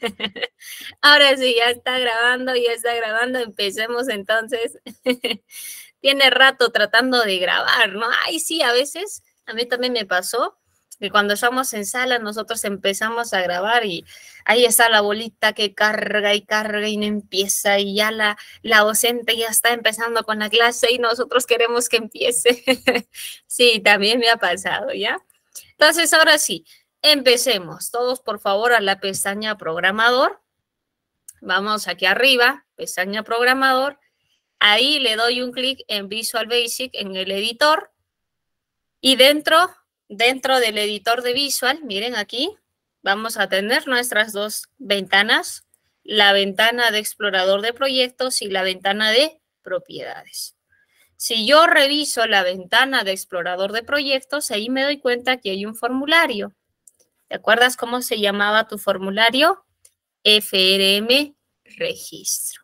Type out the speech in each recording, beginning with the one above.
Ahora sí, ya está grabando, ya está grabando. Empecemos entonces. Tiene rato tratando de grabar, ¿no? Ay, sí, a veces, a mí también me pasó que cuando estamos en sala nosotros empezamos a grabar y ahí está la bolita que carga y carga y no empieza y ya la, la docente ya está empezando con la clase y nosotros queremos que empiece. sí, también me ha pasado, ¿ya? Entonces, ahora sí, empecemos. Todos, por favor, a la pestaña programador. Vamos aquí arriba, pestaña programador. Ahí le doy un clic en Visual Basic en el editor y dentro Dentro del editor de Visual, miren aquí, vamos a tener nuestras dos ventanas, la ventana de explorador de proyectos y la ventana de propiedades. Si yo reviso la ventana de explorador de proyectos, ahí me doy cuenta que hay un formulario. ¿Te acuerdas cómo se llamaba tu formulario? FRM registro.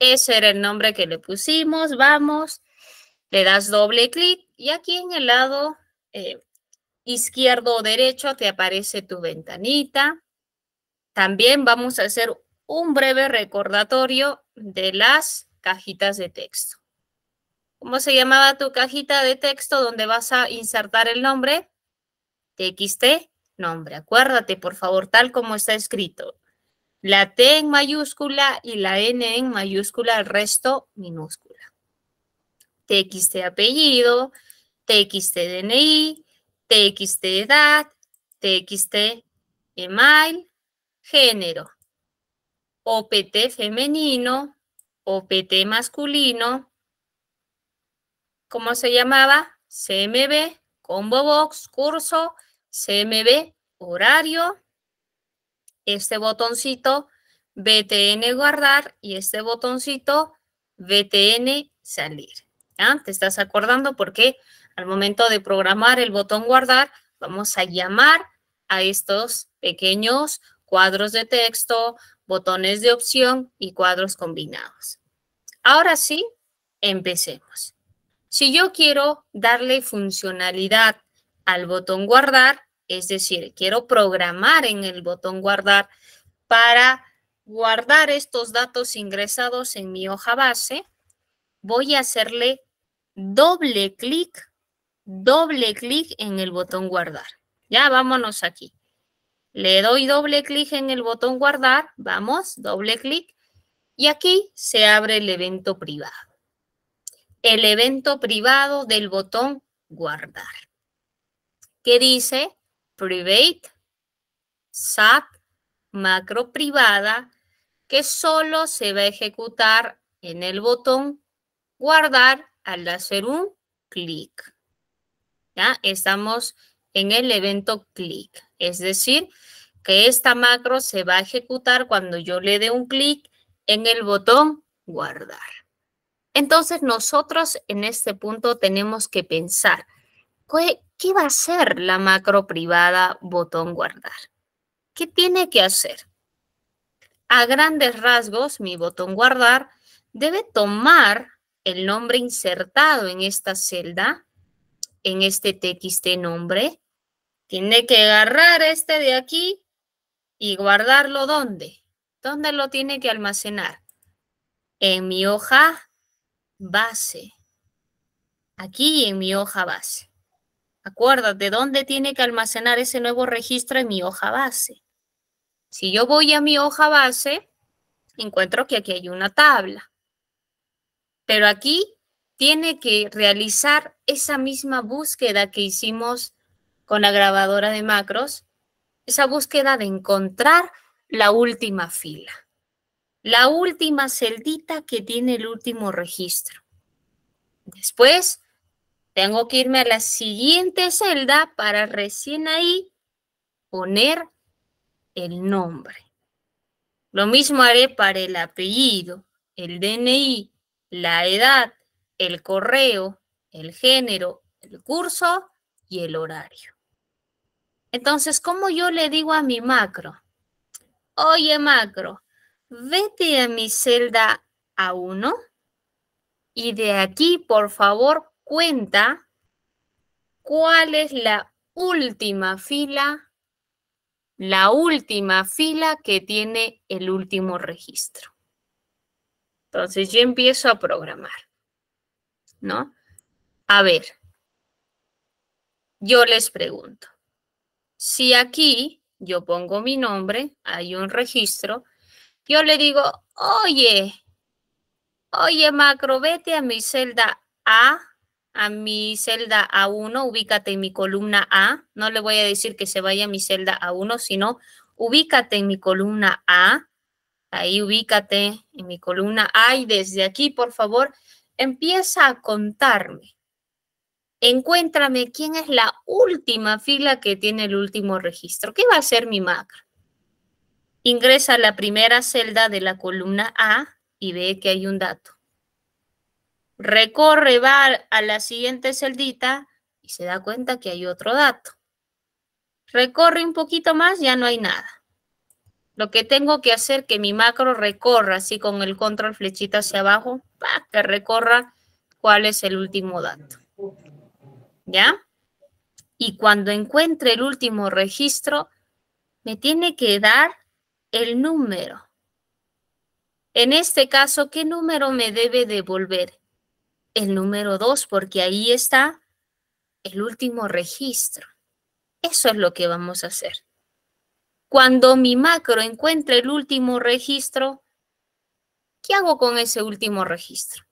Ese era el nombre que le pusimos. Vamos, le das doble clic y aquí en el lado eh, izquierdo o derecho te aparece tu ventanita. También vamos a hacer un breve recordatorio de las cajitas de texto. ¿Cómo se llamaba tu cajita de texto donde vas a insertar el nombre? TXT, nombre. Acuérdate, por favor, tal como está escrito. La T en mayúscula y la N en mayúscula, el resto minúscula. TXT apellido, TXT DNI, TXT edad, TXT email, género, OPT femenino, OPT masculino, ¿cómo se llamaba? CMB, combo box, curso, CMB, horario, este botoncito BTN guardar y este botoncito BTN salir. ¿Ya? ¿Te estás acordando por qué? Al momento de programar el botón guardar, vamos a llamar a estos pequeños cuadros de texto, botones de opción y cuadros combinados. Ahora sí, empecemos. Si yo quiero darle funcionalidad al botón guardar, es decir, quiero programar en el botón guardar para guardar estos datos ingresados en mi hoja base, voy a hacerle doble clic doble clic en el botón guardar. Ya, vámonos aquí. Le doy doble clic en el botón guardar, vamos, doble clic, y aquí se abre el evento privado. El evento privado del botón guardar. ¿Qué dice? Private, SAP, macro privada, que solo se va a ejecutar en el botón guardar al hacer un clic. ¿ya? Estamos en el evento clic, es decir, que esta macro se va a ejecutar cuando yo le dé un clic en el botón guardar. Entonces nosotros en este punto tenemos que pensar, ¿qué, va a hacer la macro privada botón guardar? ¿Qué tiene que hacer? A grandes rasgos, mi botón guardar debe tomar el nombre insertado en esta celda en este TXT nombre, tiene que agarrar este de aquí y guardarlo ¿dónde? ¿Dónde lo tiene que almacenar? En mi hoja base. Aquí en mi hoja base. Acuérdate, ¿dónde tiene que almacenar ese nuevo registro en mi hoja base? Si yo voy a mi hoja base, encuentro que aquí hay una tabla. Pero aquí tiene que realizar esa misma búsqueda que hicimos con la grabadora de macros, esa búsqueda de encontrar la última fila, la última celdita que tiene el último registro. Después, tengo que irme a la siguiente celda para recién ahí poner el nombre. Lo mismo haré para el apellido, el DNI, la edad, el correo, el género, el curso y el horario. Entonces, ¿cómo yo le digo a mi macro? Oye, macro, vete a mi celda A1 y de aquí, por favor, cuenta cuál es la última fila la última fila que tiene el último registro. Entonces yo empiezo a programar, ¿no? A ver, yo les pregunto, si aquí yo pongo mi nombre, hay un registro, yo le digo, oye, oye macro, vete a mi celda A, a mi celda A1, ubícate en mi columna A, no le voy a decir que se vaya a mi celda A1, sino ubícate en mi columna A, Ahí ubícate en mi columna A y desde aquí, por favor, empieza a contarme. Encuéntrame quién es la última fila que tiene el último registro. ¿Qué va a hacer mi macro? Ingresa a la primera celda de la columna A y ve que hay un dato. Recorre, va a la siguiente celdita y se da cuenta que hay otro dato. Recorre un poquito más, ya no hay nada. Lo que tengo que hacer que mi macro recorra así con el control flechita hacia abajo, para que recorra cuál es el último dato. ¿Ya? Y cuando encuentre el último registro, me tiene que dar el número. En este caso, ¿qué número me debe devolver? El número 2, porque ahí está el último registro. Eso es lo que vamos a hacer. Cuando mi macro encuentre el último registro, ¿qué hago con ese último registro?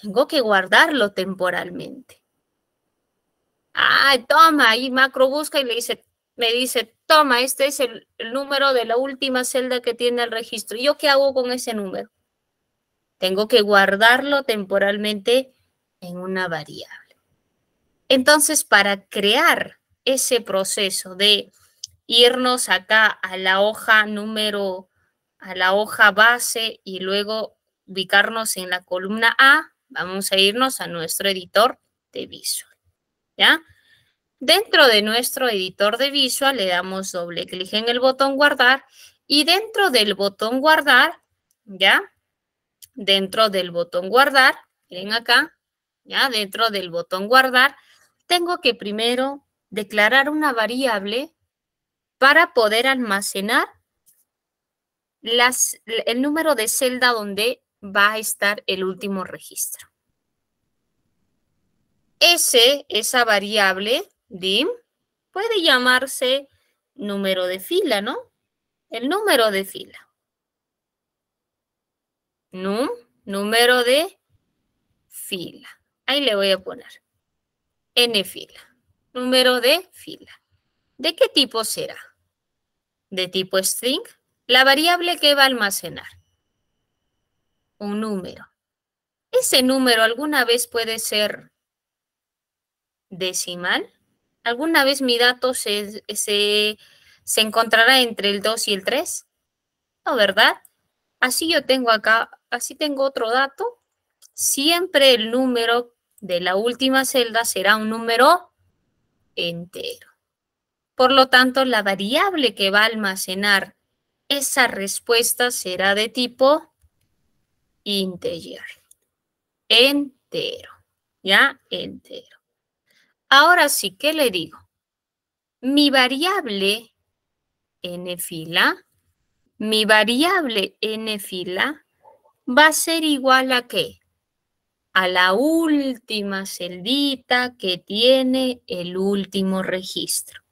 Tengo que guardarlo temporalmente. Ah, toma, ahí macro busca y le dice, me dice, toma, este es el, el número de la última celda que tiene el registro. ¿Yo qué hago con ese número? Tengo que guardarlo temporalmente en una variable. Entonces, para crear ese proceso de irnos acá a la hoja número, a la hoja base y luego ubicarnos en la columna A, vamos a irnos a nuestro editor de Visual. ¿Ya? Dentro de nuestro editor de Visual le damos doble clic en el botón guardar y dentro del botón guardar, ¿ya? Dentro del botón guardar, miren acá, ¿ya? Dentro del botón guardar, tengo que primero declarar una variable para poder almacenar las, el número de celda donde va a estar el último registro. Ese, esa variable, dim, puede llamarse número de fila, ¿no? El número de fila. Num, número de fila. Ahí le voy a poner n fila. Número de fila. ¿De qué tipo será? ¿De tipo string? La variable que va a almacenar. Un número. ¿Ese número alguna vez puede ser decimal? ¿Alguna vez mi dato se, se, se encontrará entre el 2 y el 3? No, ¿verdad? Así yo tengo acá, así tengo otro dato. Siempre el número de la última celda será un número entero. Por lo tanto, la variable que va a almacenar esa respuesta será de tipo integer. Entero. ¿Ya? Entero. Ahora sí, ¿qué le digo? Mi variable n fila, mi variable n fila va a ser igual a qué? A la última celdita que tiene el último registro.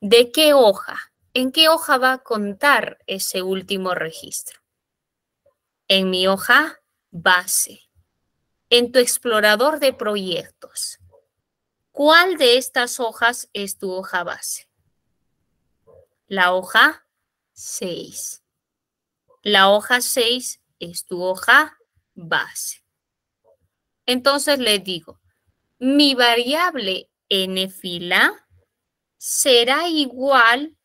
¿De qué hoja? ¿En qué hoja va a contar ese último registro? En mi hoja base. En tu explorador de proyectos. ¿Cuál de estas hojas es tu hoja base? La hoja 6. La hoja 6 es tu hoja base. Entonces le digo, mi variable n fila será igual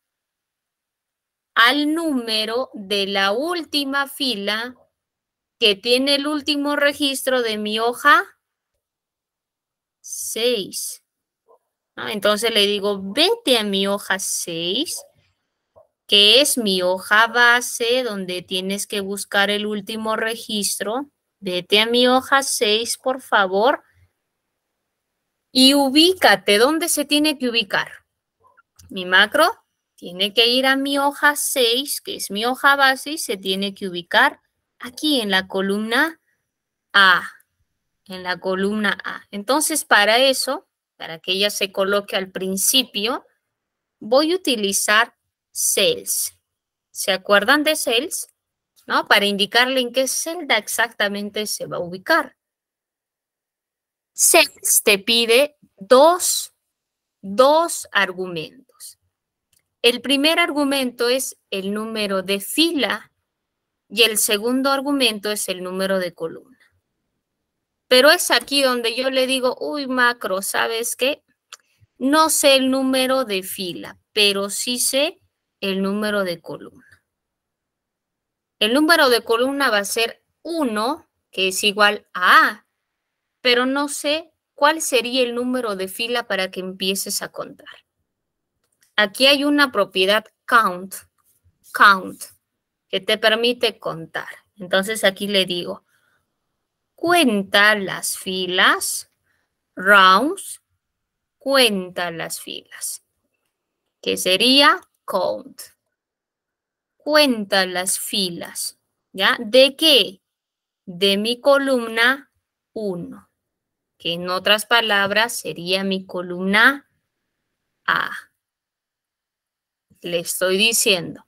al número de la última fila que tiene el último registro de mi hoja 6. Entonces le digo, vete a mi hoja 6, que es mi hoja base donde tienes que buscar el último registro. Vete a mi hoja 6, por favor. Y ubícate. ¿Dónde se tiene que ubicar? mi macro tiene que ir a mi hoja 6, que es mi hoja base, y se tiene que ubicar aquí en la columna A. En la columna A. Entonces, para eso, para que ella se coloque al principio, voy a utilizar cells. ¿Se acuerdan de cells? ¿No? Para indicarle en qué celda exactamente se va a ubicar. Cells te pide dos, dos argumentos. El primer argumento es el número de fila y el segundo argumento es el número de columna. Pero es aquí donde yo le digo, uy, macro, ¿sabes qué? No sé el número de fila, pero sí sé el número de columna. El número de columna va a ser 1, que es igual a A, pero no sé cuál sería el número de fila para que empieces a contar. Aquí hay una propiedad count, count, que te permite contar. Entonces aquí le digo, cuenta las filas, rounds, cuenta las filas, que sería count. Cuenta las filas, ¿ya? ¿De qué? De mi columna 1, que en otras palabras sería mi columna A. Le estoy diciendo,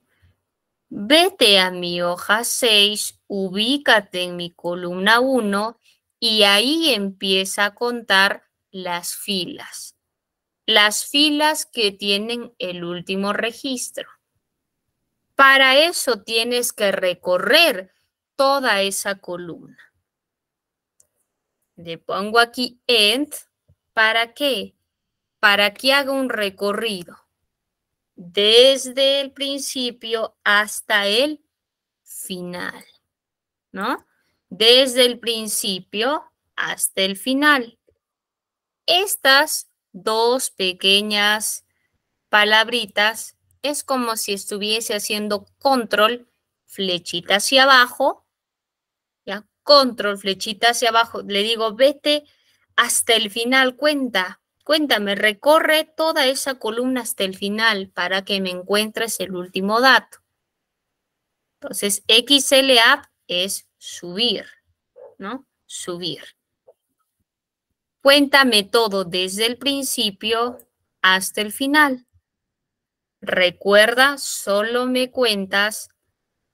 Vete a mi hoja 6, ubícate en mi columna 1 y ahí empieza a contar las filas. Las filas que tienen el último registro. Para eso tienes que recorrer toda esa columna. Le pongo aquí end. ¿Para qué? Para que haga un recorrido desde el principio hasta el final, ¿no? Desde el principio hasta el final. Estas dos pequeñas palabritas es como si estuviese haciendo control, flechita hacia abajo, ya, control, flechita hacia abajo. Le digo, vete hasta el final, cuenta, Cuéntame, recorre toda esa columna hasta el final para que me encuentres el último dato. Entonces, XLAP es subir, ¿no? Subir. Cuéntame todo desde el principio hasta el final. Recuerda, solo me cuentas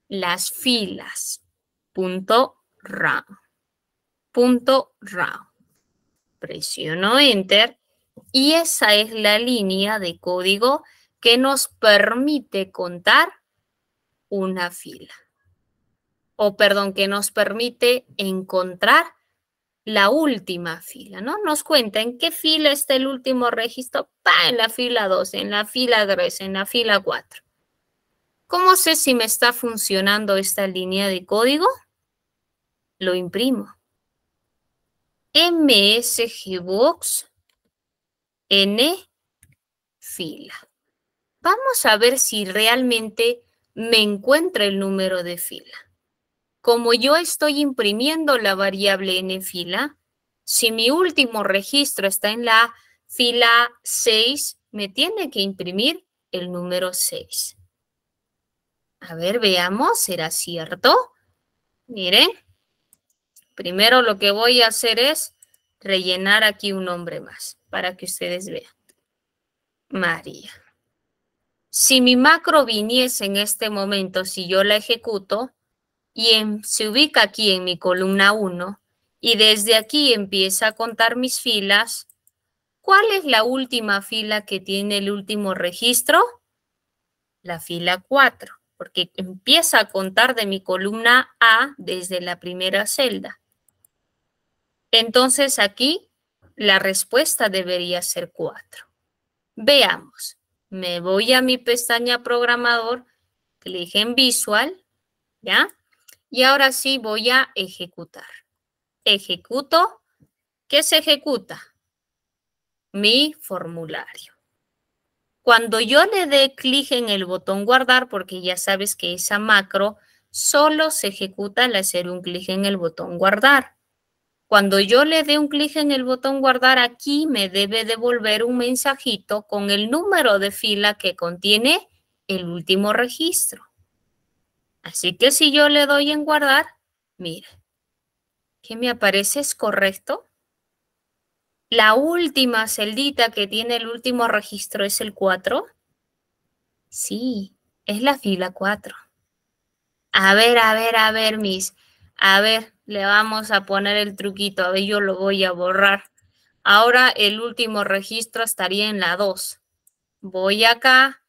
las filas. Punto round. Punto round. Presiono Enter y esa es la línea de código que nos permite contar una fila. O perdón, que nos permite encontrar la última fila, ¿no? Nos cuenta en qué fila está el último registro. Pa, en la fila 2, en la fila 3, en la fila 4. ¿Cómo sé si me está funcionando esta línea de código? Lo imprimo. MSGBox N fila. Vamos a ver si realmente me encuentra el número de fila. Como yo estoy imprimiendo la variable n fila, si mi último registro está en la fila 6, me tiene que imprimir el número 6. A ver, veamos, ¿será cierto? Miren, primero lo que voy a hacer es rellenar aquí un nombre más para que ustedes vean. María. Si mi macro viniese en este momento, si yo la ejecuto, y se ubica aquí en mi columna 1, y desde aquí empieza a contar mis filas, ¿cuál es la última fila que tiene el último registro? La fila 4, porque empieza a contar de mi columna A desde la primera celda. Entonces aquí la respuesta debería ser 4. Veamos. Me voy a mi pestaña programador, clic en visual, ¿ya? Y ahora sí voy a ejecutar. Ejecuto. ¿Qué se ejecuta? Mi formulario. Cuando yo le dé clic en el botón guardar, porque ya sabes que esa macro solo se ejecuta al hacer un clic en el botón guardar. Cuando yo le dé un clic en el botón guardar aquí, me debe devolver un mensajito con el número de fila que contiene el último registro. Así que si yo le doy en guardar, mire, ¿qué me aparece? ¿Es correcto? La última celdita que tiene el último registro es el 4. Sí, es la fila 4. A ver, a ver, a ver, mis. A ver, le vamos a poner el truquito. A ver, yo lo voy a borrar. Ahora el último registro estaría en la 2. Voy acá,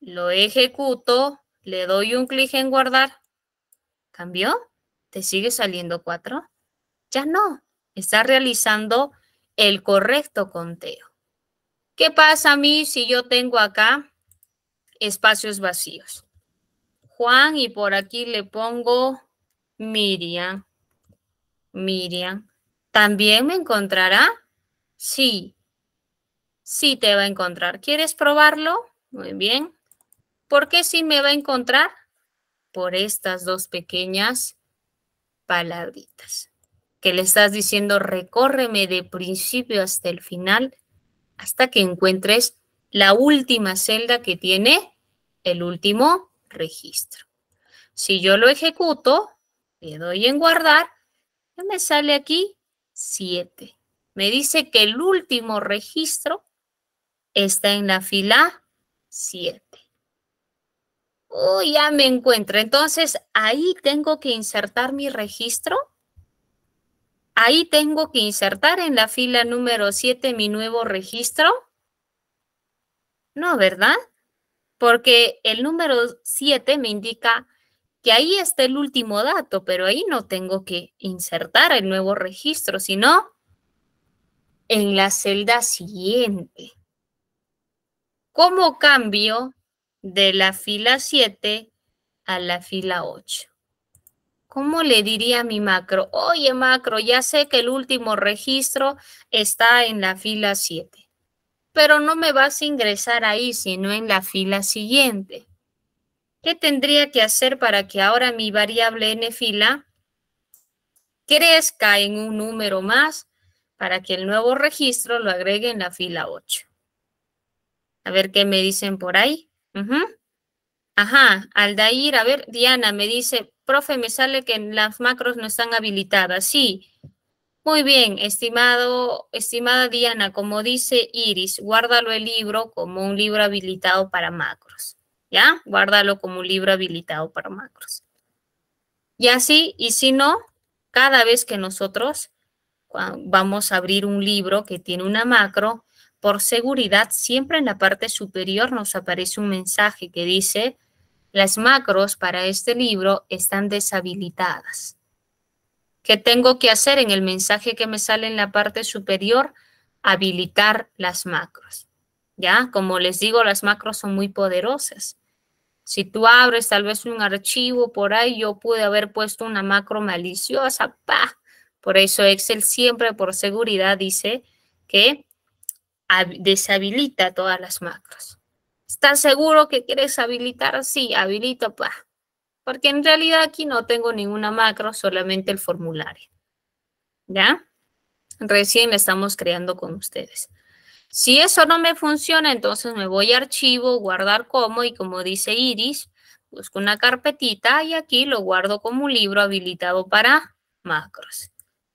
lo ejecuto, le doy un clic en guardar. ¿Cambió? ¿Te sigue saliendo 4? Ya no. Está realizando el correcto conteo. ¿Qué pasa a mí si yo tengo acá espacios vacíos? Juan y por aquí le pongo Miriam. Miriam. ¿También me encontrará? Sí. Sí te va a encontrar. ¿Quieres probarlo? Muy bien. ¿Por qué sí me va a encontrar? Por estas dos pequeñas palabritas que le estás diciendo, recórreme de principio hasta el final, hasta que encuentres la última celda que tiene el último registro. Si yo lo ejecuto, le doy en guardar, me sale aquí 7. Me dice que el último registro está en la fila 7. Uy, ya me encuentro. Entonces, ahí tengo que insertar mi registro Ahí tengo que insertar en la fila número 7 mi nuevo registro. No, ¿verdad? Porque el número 7 me indica que ahí está el último dato, pero ahí no tengo que insertar el nuevo registro, sino en la celda siguiente. ¿Cómo cambio de la fila 7 a la fila 8? ¿Cómo le diría a mi macro? Oye, macro, ya sé que el último registro está en la fila 7, pero no me vas a ingresar ahí, sino en la fila siguiente. ¿Qué tendría que hacer para que ahora mi variable n fila crezca en un número más para que el nuevo registro lo agregue en la fila 8? A ver qué me dicen por ahí. Ajá, Aldair, a ver, Diana me dice, profe, me sale que las macros no están habilitadas. Sí, muy bien, estimado, estimada Diana, como dice Iris, guárdalo el libro como un libro habilitado para macros. ¿Ya? Guárdalo como un libro habilitado para macros. Y así, y si no, cada vez que nosotros vamos a abrir un libro que tiene una macro, por seguridad, siempre en la parte superior nos aparece un mensaje que dice las macros para este libro están deshabilitadas. ¿Qué tengo que hacer en el mensaje que me sale en la parte superior? Habilitar las macros. ¿Ya? Como les digo, las macros son muy poderosas. Si tú abres tal vez un archivo por ahí, yo pude haber puesto una macro maliciosa, ¡pa! Por eso Excel siempre por seguridad dice que deshabilita todas las macros. ¿Estás seguro que quieres habilitar? Sí, habilito, pa. Porque en realidad aquí no tengo ninguna macro, solamente el formulario. ¿Ya? Recién estamos creando con ustedes. Si eso no me funciona, entonces me voy a archivo, guardar como, y como dice Iris, busco una carpetita y aquí lo guardo como un libro habilitado para macros.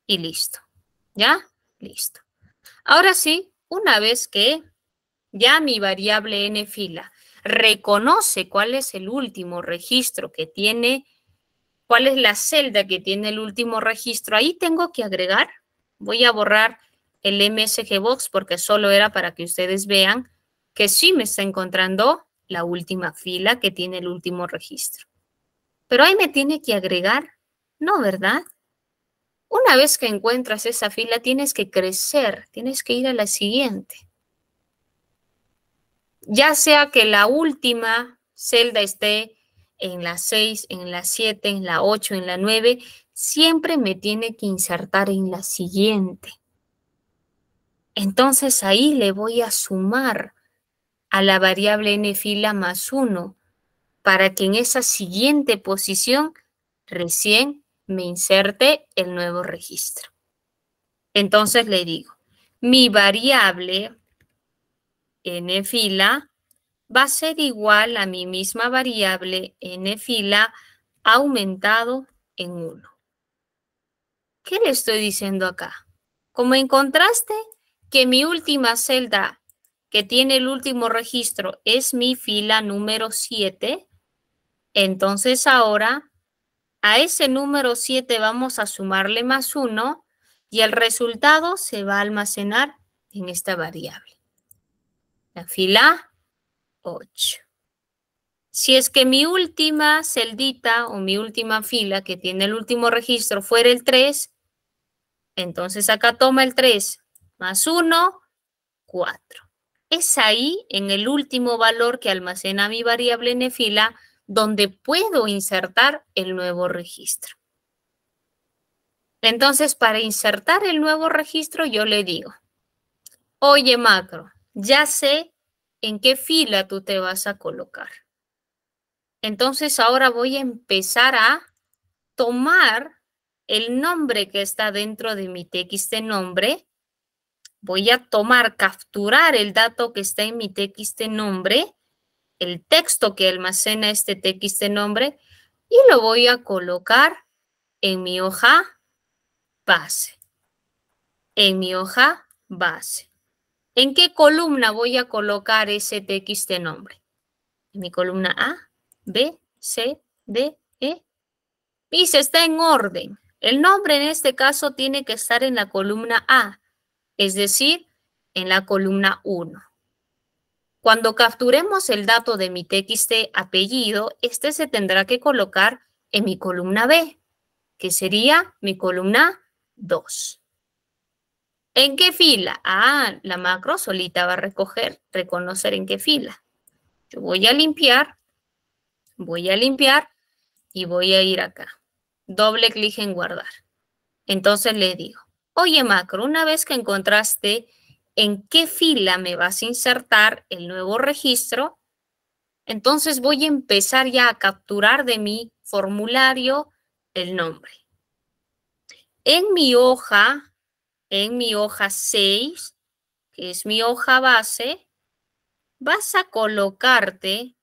Y listo. ¿Ya? Listo. Ahora sí, una vez que ya mi variable n fila reconoce cuál es el último registro que tiene, cuál es la celda que tiene el último registro. Ahí tengo que agregar, voy a borrar el MSG Box porque solo era para que ustedes vean que sí me está encontrando la última fila que tiene el último registro. Pero ahí me tiene que agregar, ¿no, verdad? Una vez que encuentras esa fila, tienes que crecer, tienes que ir a la siguiente ya sea que la última celda esté en la 6, en la 7, en la 8, en la 9, siempre me tiene que insertar en la siguiente. Entonces ahí le voy a sumar a la variable n fila más 1 para que en esa siguiente posición recién me inserte el nuevo registro. Entonces le digo, mi variable n fila va a ser igual a mi misma variable n fila aumentado en 1. ¿Qué le estoy diciendo acá? Como encontraste que mi última celda que tiene el último registro es mi fila número 7, entonces ahora a ese número 7 vamos a sumarle más 1 y el resultado se va a almacenar en esta variable. La fila 8. Si es que mi última celdita o mi última fila que tiene el último registro fuera el 3, entonces acá toma el 3 más 1, 4. Es ahí, en el último valor que almacena mi variable en fila, donde puedo insertar el nuevo registro. Entonces, para insertar el nuevo registro, yo le digo, oye macro, ya sé en qué fila tú te vas a colocar. Entonces, ahora voy a empezar a tomar el nombre que está dentro de mi txt nombre. Voy a tomar, capturar el dato que está en mi txt nombre, el texto que almacena este txt nombre, y lo voy a colocar en mi hoja base. En mi hoja base. ¿En qué columna voy a colocar ese txt nombre? En mi columna A, B, C, D, E. Y se está en orden. El nombre en este caso tiene que estar en la columna A, es decir, en la columna 1. Cuando capturemos el dato de mi txt apellido, este se tendrá que colocar en mi columna B, que sería mi columna 2. ¿En qué fila? Ah, la macro solita va a recoger, reconocer en qué fila. Yo voy a limpiar, voy a limpiar y voy a ir acá. Doble clic en guardar. Entonces le digo, oye macro, una vez que encontraste en qué fila me vas a insertar el nuevo registro, entonces voy a empezar ya a capturar de mi formulario el nombre. En mi hoja, en mi hoja 6, que es mi hoja base, vas a colocarte,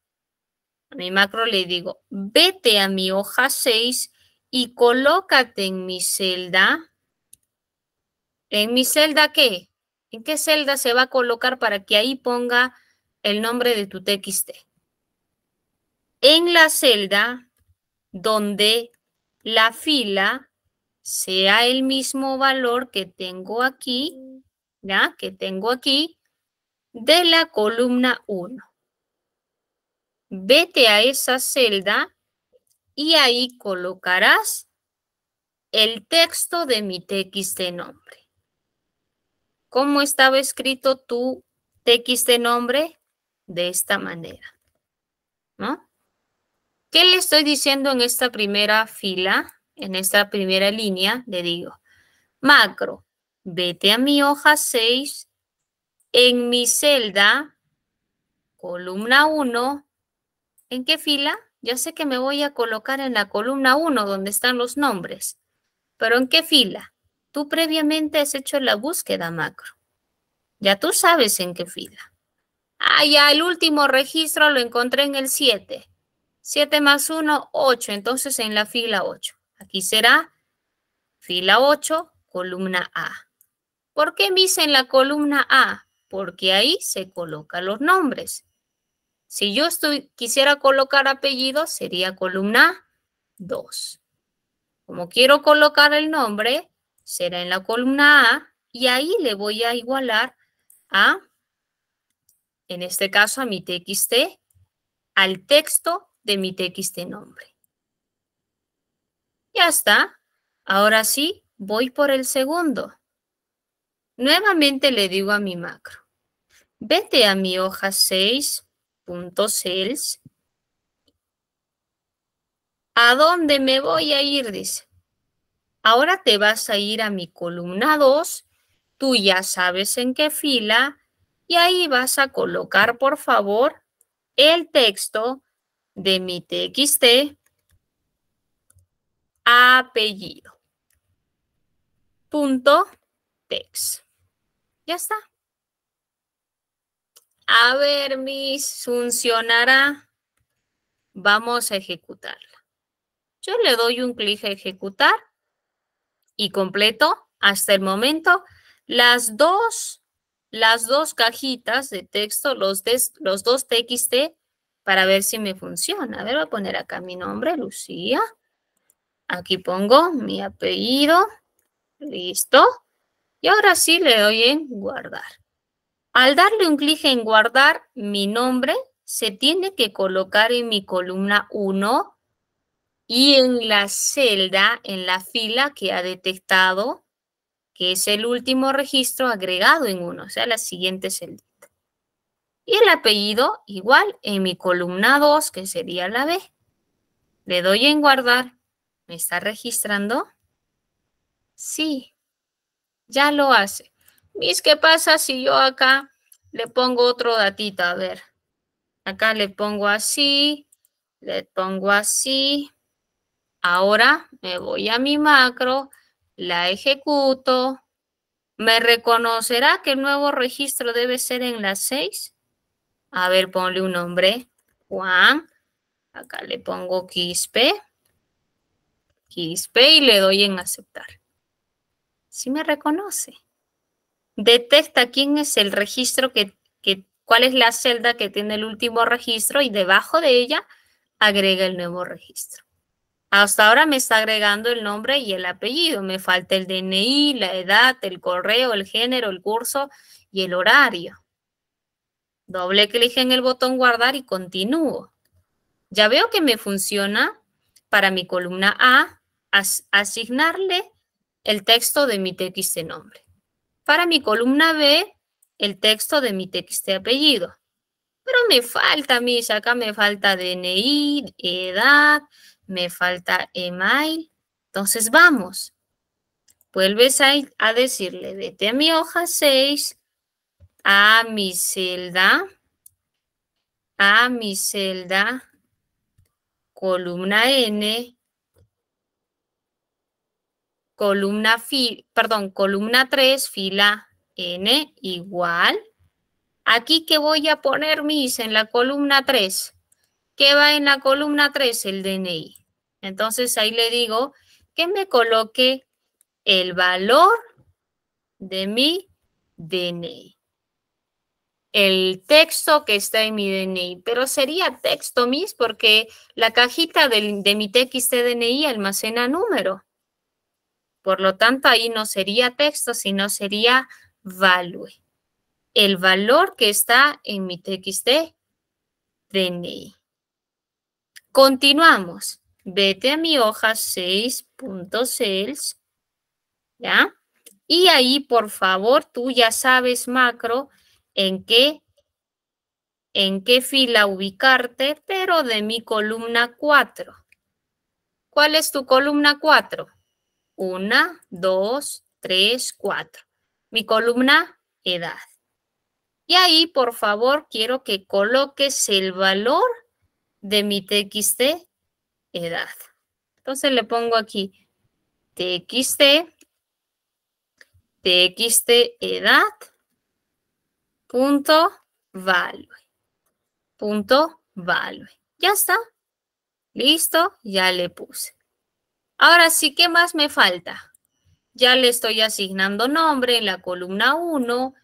a mi macro le digo, vete a mi hoja 6 y colócate en mi celda. ¿En mi celda qué? ¿En qué celda se va a colocar para que ahí ponga el nombre de tu TXT? En la celda donde la fila sea el mismo valor que tengo aquí, ¿ya? Que tengo aquí de la columna 1. Vete a esa celda y ahí colocarás el texto de mi TXT nombre. ¿Cómo estaba escrito tu TXT nombre? De esta manera, ¿no? ¿Qué le estoy diciendo en esta primera fila? en esta primera línea le digo, macro, vete a mi hoja 6, en mi celda, columna 1, ¿en qué fila? Ya sé que me voy a colocar en la columna 1 donde están los nombres, pero ¿en qué fila? Tú previamente has hecho la búsqueda macro. Ya tú sabes en qué fila. Ah, ya el último registro lo encontré en el 7. 7 más 1, 8. Entonces en la fila 8. Aquí será fila 8, columna A. ¿Por qué me hice en la columna A? Porque ahí se colocan los nombres. Si yo quisiera colocar apellido, sería columna 2. Como quiero colocar el nombre, será en la columna A y ahí le voy a igualar a, en este caso, a mi TXT, al texto de mi TXT nombre. Ya está. Ahora sí, voy por el segundo. Nuevamente le digo a mi macro, vete a mi hoja 6.cells. ¿A dónde me voy a ir? Dice. Ahora te vas a ir a mi columna 2. Tú ya sabes en qué fila. Y ahí vas a colocar, por favor, el texto de mi TXT apellido. Punto. text. Ya está. A ver, mis, funcionará. Vamos a ejecutarla. Yo le doy un clic a ejecutar y completo hasta el momento las dos, las dos cajitas de texto, los, los dos TXT, para ver si me funciona. A ver, voy a poner acá mi nombre, Lucía. Aquí pongo mi apellido. Listo. Y ahora sí le doy en guardar. Al darle un clic en guardar, mi nombre se tiene que colocar en mi columna 1 y en la celda, en la fila que ha detectado, que es el último registro agregado en uno, o sea, la siguiente celda. Y el apellido igual en mi columna 2, que sería la B. Le doy en guardar. ¿Me está registrando? Sí, ya lo hace. Mis, ¿qué pasa si yo acá le pongo otro datito? A ver, acá le pongo así, le pongo así, Ahora me voy a mi macro, la ejecuto. ¿Me reconocerá que el nuevo registro debe ser en las 6? A ver, ponle un nombre. Juan. Acá le pongo Quispe. Quispe y le doy en aceptar. Sí me reconoce. Detecta quién es el registro que, que, cuál es la celda que tiene el último registro y debajo de ella agrega el nuevo registro. Hasta ahora me está agregando el nombre y el apellido. Me falta el DNI, la edad, el correo, el género, el curso y el horario. Doble clic en el botón guardar y continúo. Ya veo que me funciona para mi columna A asignarle el texto de mi TXT nombre. Para mi columna B, el texto de mi TXT apellido. Pero me falta, mis, acá me falta DNI, edad, me falta email. Entonces vamos. Vuelves a, decirle, vete a mi hoja 6, a mi celda, a mi celda, columna N, columna, fi, perdón, columna 3, fila N, igual. Aquí que voy a poner mis en la columna 3. ¿Qué va en la columna 3? El DNI. Entonces ahí le digo que me coloque el valor de mi DNI. El texto que está en mi DNI, pero sería texto mis porque la cajita de, de mi TXT DNI almacena número. Por lo tanto, ahí no sería texto, sino sería value. El valor que está en mi TXT DNI. Continuamos. Vete a mi hoja 6.cells, ¿ya? Y ahí, por favor, tú ya sabes, macro, en qué, en qué fila ubicarte, pero de mi columna 4. ¿Cuál es tu columna 4? Una, dos, tres, cuatro. Mi columna edad. Y ahí, por favor, quiero que coloques el valor de mi TXT edad. Entonces le pongo aquí TXT, TXT edad, punto value, punto value. Ya está. Listo, ya le puse. Ahora sí, ¿qué más me falta? Ya le estoy asignando nombre en la columna 1,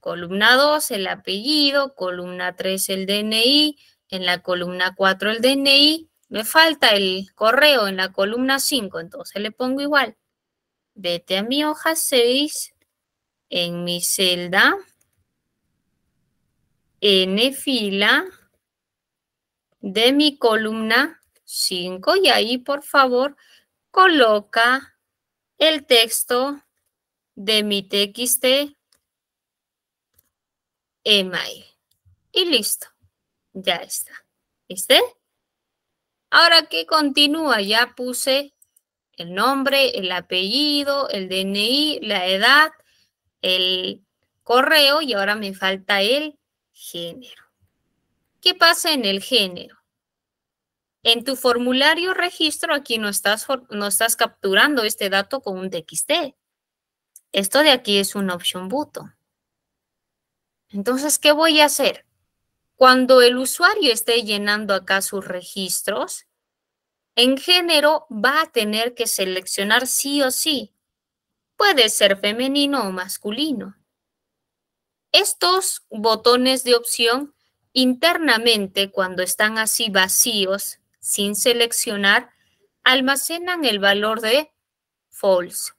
columna 2 el apellido, columna 3 el DNI, en la columna 4 el DNI, me falta el correo en la columna 5, entonces le pongo igual. Vete a mi hoja 6, en mi celda, N fila de mi columna 5 y ahí por favor coloca el texto de mi TXT email. Y listo. Ya está. ¿Viste? Ahora que continúa, ya puse el nombre, el apellido, el DNI, la edad, el correo y ahora me falta el género. ¿Qué pasa en el género? En tu formulario registro aquí no estás, no estás capturando este dato con un TXT. Esto de aquí es una opción button. Entonces, ¿qué voy a hacer? Cuando el usuario esté llenando acá sus registros, en género va a tener que seleccionar sí o sí. Puede ser femenino o masculino. Estos botones de opción internamente, cuando están así vacíos, sin seleccionar, almacenan el valor de false,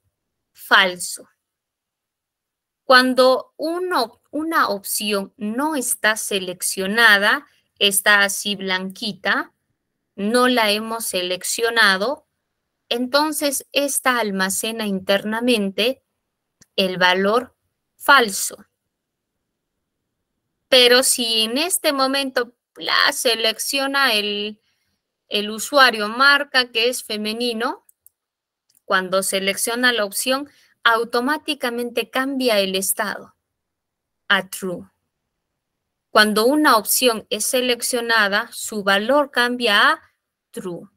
falso. Cuando una opción no está seleccionada, está así blanquita, no la hemos seleccionado, entonces esta almacena internamente el valor falso. Pero si en este momento la selecciona el, el usuario, marca que es femenino, cuando selecciona la opción, automáticamente cambia el estado a true. Cuando una opción es seleccionada, su valor cambia a true.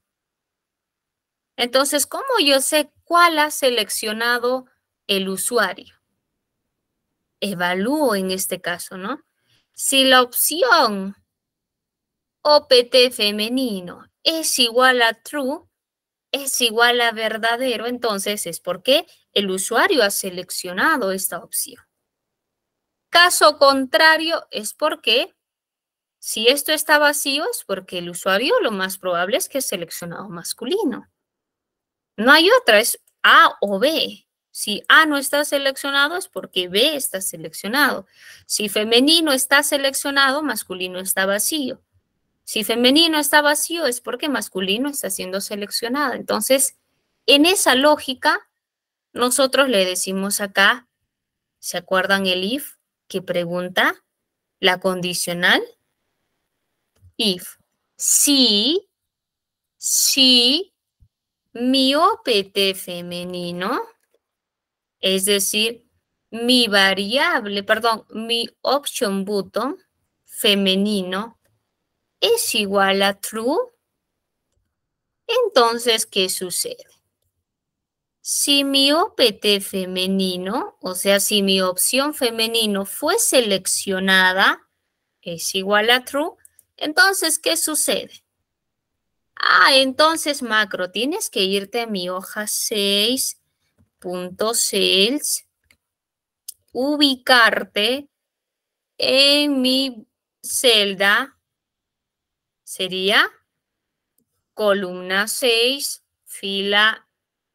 Entonces, ¿cómo yo sé cuál ha seleccionado el usuario? Evalúo en este caso, ¿no? Si la opción OPT femenino es igual a true, es igual a verdadero, entonces es porque el usuario ha seleccionado esta opción. Caso contrario es porque si esto está vacío es porque el usuario lo más probable es que es seleccionado masculino. No hay otra, es A o B. Si A no está seleccionado es porque B está seleccionado. Si femenino está seleccionado, masculino está vacío. Si femenino está vacío es porque masculino está siendo seleccionado. Entonces, en esa lógica, nosotros le decimos acá, ¿se acuerdan el if que pregunta? La condicional. If. Si, si mi OPT femenino, es decir, mi variable, perdón, mi option button femenino es igual a true, entonces, ¿qué sucede? Si mi OPT femenino, o sea, si mi opción femenino fue seleccionada, es igual a true, entonces, ¿qué sucede? Ah, entonces, macro, tienes que irte a mi hoja 6.sales, ubicarte en mi celda sería columna 6, fila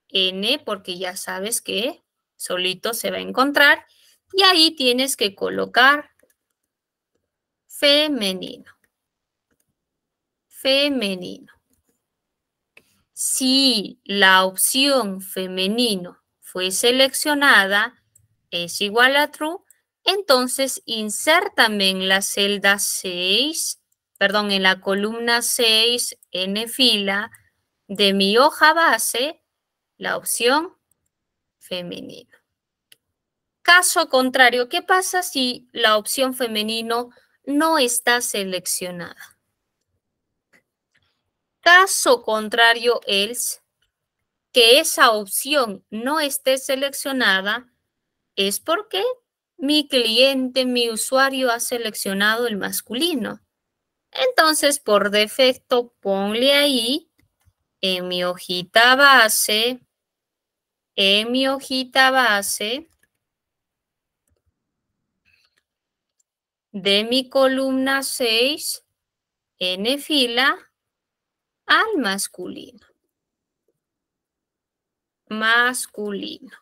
N, porque ya sabes que solito se va a encontrar. Y ahí tienes que colocar femenino. Femenino. Si la opción femenino fue seleccionada, es igual a true, entonces insértame en la celda 6 perdón, en la columna 6, N fila, de mi hoja base, la opción femenino. Caso contrario, ¿qué pasa si la opción femenino no está seleccionada? Caso contrario, else, que esa opción no esté seleccionada, es porque mi cliente, mi usuario ha seleccionado el masculino. Entonces, por defecto, ponle ahí en mi hojita base, en mi hojita base de mi columna 6, en fila, al masculino. Masculino.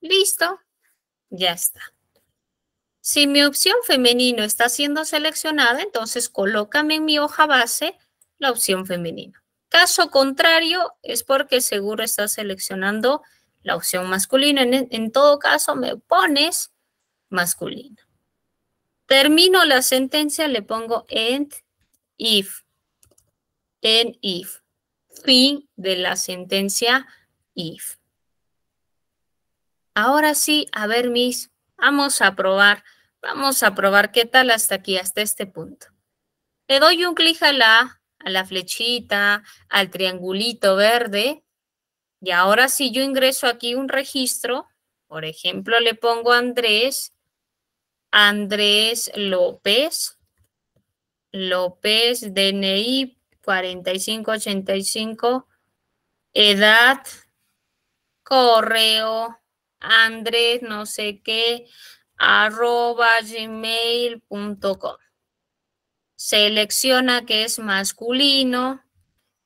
Listo, ya está. Si mi opción femenino está siendo seleccionada, entonces colócame en mi hoja base la opción femenino. Caso contrario, es porque seguro estás seleccionando la opción masculina. En, todo caso, me pones masculino. Termino la sentencia, le pongo end if. En if. Fin de la sentencia if. Ahora sí, a ver mis Vamos a probar. Vamos a probar qué tal hasta aquí, hasta este punto. Le doy un clic a la, a la flechita, al triangulito verde. Y ahora si yo ingreso aquí un registro, Por ejemplo, le pongo Andrés, Andrés López, López, DNI 4585, edad, correo, Andrés, no sé qué, arroba gmail.com. Selecciona que es masculino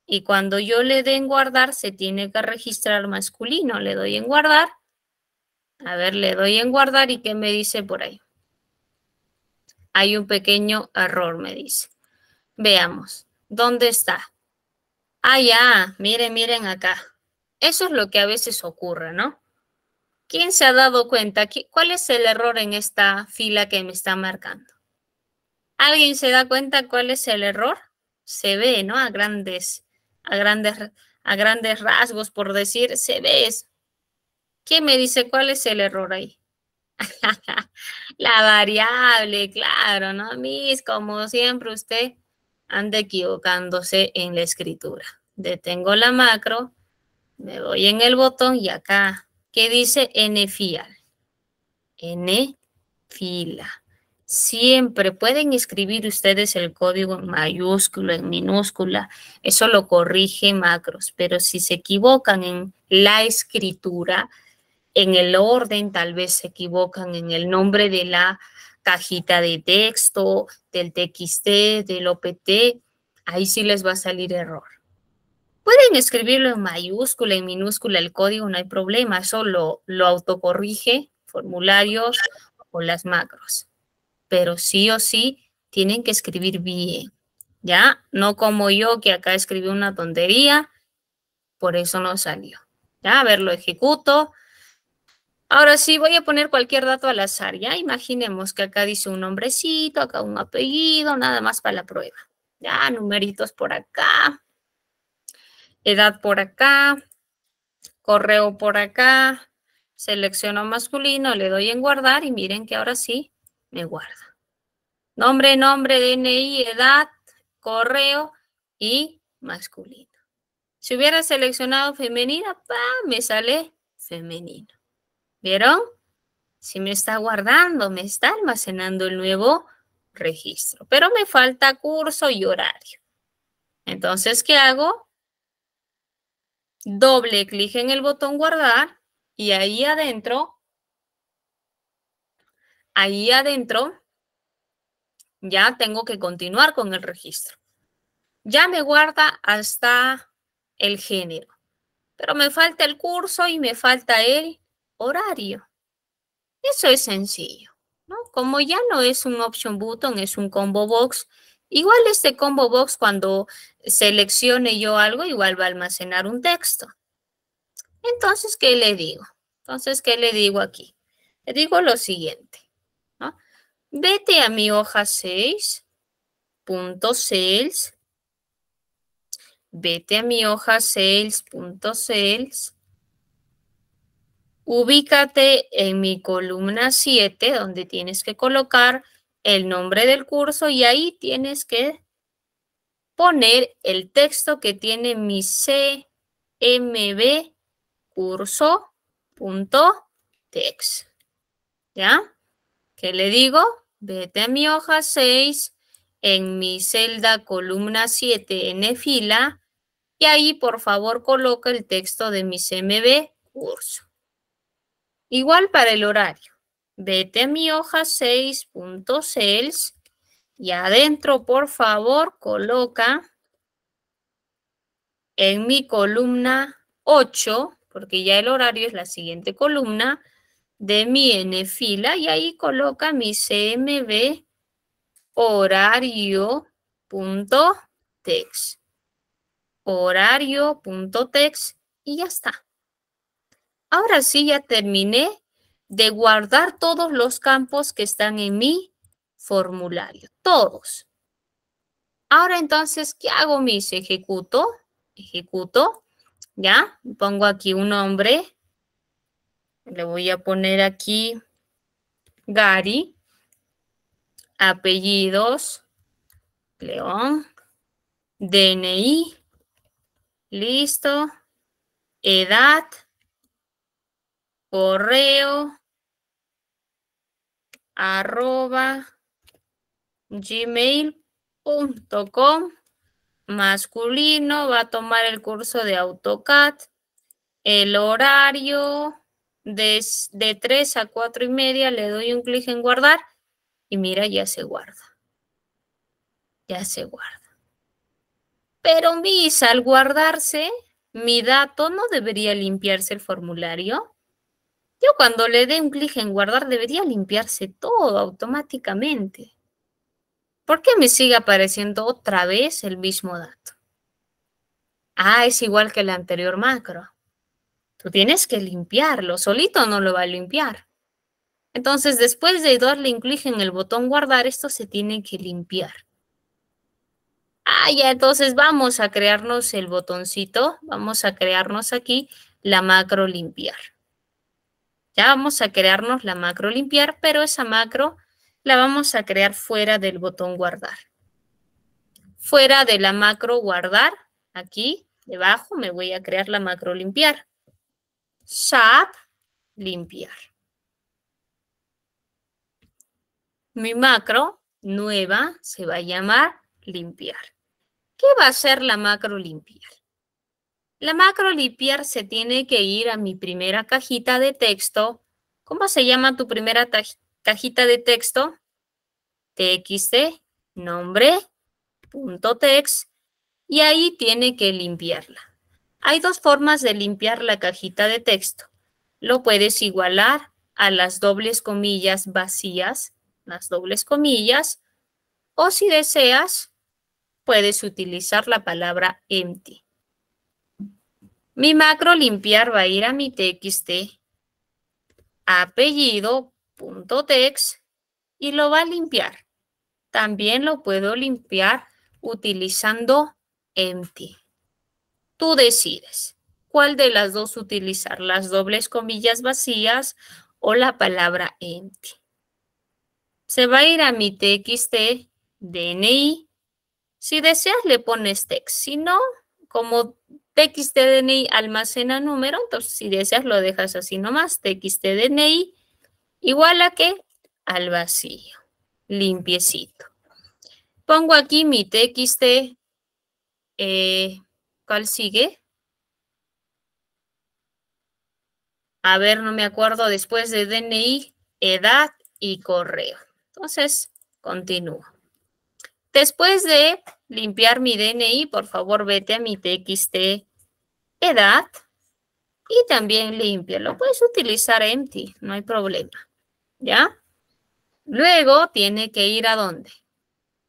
y cuando yo le dé en guardar se tiene que registrar masculino. Le doy en guardar. A ver, le doy en guardar y ¿qué me dice por ahí? Hay un pequeño error, me dice. Veamos, ¿dónde está? Ah, ya, miren, miren acá. Eso es lo que a veces ocurre, ¿no? ¿Quién se ha dado cuenta? ¿Cuál es el error en esta fila que me está marcando? ¿Alguien se da cuenta cuál es el error? Se ve, ¿no? A grandes, a grandes, a grandes rasgos, por decir, se ve. ¿Quién me dice cuál es el error ahí? La variable, claro, ¿no? Mis, como siempre usted anda equivocándose en la escritura. Detengo la macro, me voy en el botón y acá, ¿qué dice N fial? N fila. Siempre pueden escribir ustedes el código en mayúscula, en minúscula, eso lo corrige macros, pero si se equivocan en la escritura, en el orden, tal vez se equivocan en el nombre de la cajita de texto, del TXT, del OPT, ahí sí les va a salir error. Pueden escribirlo en mayúscula, en minúscula el código, no hay problema, eso lo, lo autocorrige, formularios o las macros. Pero sí o sí tienen que escribir bien, ¿ya? No como yo que acá escribí una tontería, por eso no salió. Ya, a ver, lo ejecuto, Ahora sí, voy a poner cualquier dato al azar, ¿ya? Imaginemos que acá dice un nombrecito, acá un apellido, nada más para la prueba. Ya, numeritos por acá, edad por acá, correo por acá, selecciono masculino, le doy en guardar y miren que ahora sí me guarda. Nombre, nombre, DNI, edad, correo y masculino. Si hubiera seleccionado femenina, pa, me sale femenino. ¿Vieron? Si me está guardando, me está almacenando el nuevo registro, pero me falta curso y horario. Entonces, ¿qué hago? Doble clic en el botón guardar y ahí adentro, ahí adentro, ya tengo que continuar con el registro. Ya me guarda hasta el género, pero me falta el curso y me falta el horario. Eso es sencillo, ¿no? Como ya no es un option button, es un combo box, igual este combo box cuando seleccione yo algo, igual va a almacenar un texto. Entonces, ¿qué le digo? Entonces, ¿qué le digo aquí? Le digo lo siguiente. Vete a mi hoja 6, punto sales, vete a mi hoja sales.sales Ubícate en mi columna 7, donde tienes que colocar el nombre del curso y ahí tienes que poner el texto que tiene mi CMB curso.text. ¿Ya? ¿Qué le digo? Vete a mi hoja 6, en mi celda columna 7 en fila y ahí por favor coloca el texto de mi CMB curso. Igual para el horario. Vete a mi hoja 6.sales y adentro, por favor, coloca en mi columna 8, porque ya el horario es la siguiente columna, de mi N fila y ahí coloca mi CMB horario.text. Horario.text y ya está. Ahora sí ya terminé de guardar todos los campos que están en mi formulario, todos. Ahora entonces, ¿qué hago, mis? Ejecuto, ejecuto, ¿ya? Pongo aquí un nombre. Le voy a poner aquí Gary. Apellidos, León. DNI, listo. Edad, correo arroba gmail.com masculino va a tomar el curso de AutoCAD el horario de, de 3 a 4 y media le doy un clic en guardar y mira ya se guarda ya se guarda pero mis al guardarse mi dato no debería limpiarse el formulario yo cuando le dé un clic en guardar debería limpiarse todo automáticamente. ¿Por qué me sigue apareciendo otra vez el mismo dato? Ah, es igual que el anterior macro. Tú tienes que limpiarlo, solito no lo va a limpiar. Entonces, después de darle clic en el botón guardar, esto se tiene que limpiar. Ah, ya, entonces vamos a crearnos el botoncito, vamos a crearnos aquí la macro limpiar. Ya vamos a crearnos la macro limpiar, pero esa macro la vamos a crear fuera del botón guardar. Fuera de la macro guardar, aquí debajo me voy a crear la macro limpiar. SAP limpiar. Mi macro nueva se va a llamar limpiar. ¿Qué va a ser la macro limpiar? La macro limpiar se tiene que ir a mi primera cajita de texto. ¿Cómo se llama tu primera cajita de texto? txt, nombre, punto text, y ahí tiene que limpiarla. Hay dos formas de limpiar la cajita de texto. Lo puedes igualar a las dobles comillas vacías, las dobles comillas, o si deseas, puedes utilizar la palabra empty. Mi macro limpiar va a ir a mi txt apellido.text y lo va a limpiar. También lo puedo limpiar utilizando empty. Tú decides cuál de las dos utilizar, las dobles comillas vacías o la palabra empty. Se va a ir a mi txt DNI. Si deseas le pones text, si no, como TXTDNI almacena número, entonces si deseas lo dejas así nomás, TXTDNI igual a qué? Al vacío, limpiecito. Pongo aquí mi TXT, ¿cuál sigue? A ver, no me acuerdo después de DNI, edad y correo. Entonces, continúo. Después de limpiar mi DNI, por favor vete a mi TXT edad y también límpialo. Puedes utilizar empty, no hay problema. ¿Ya? Luego tiene que ir a dónde?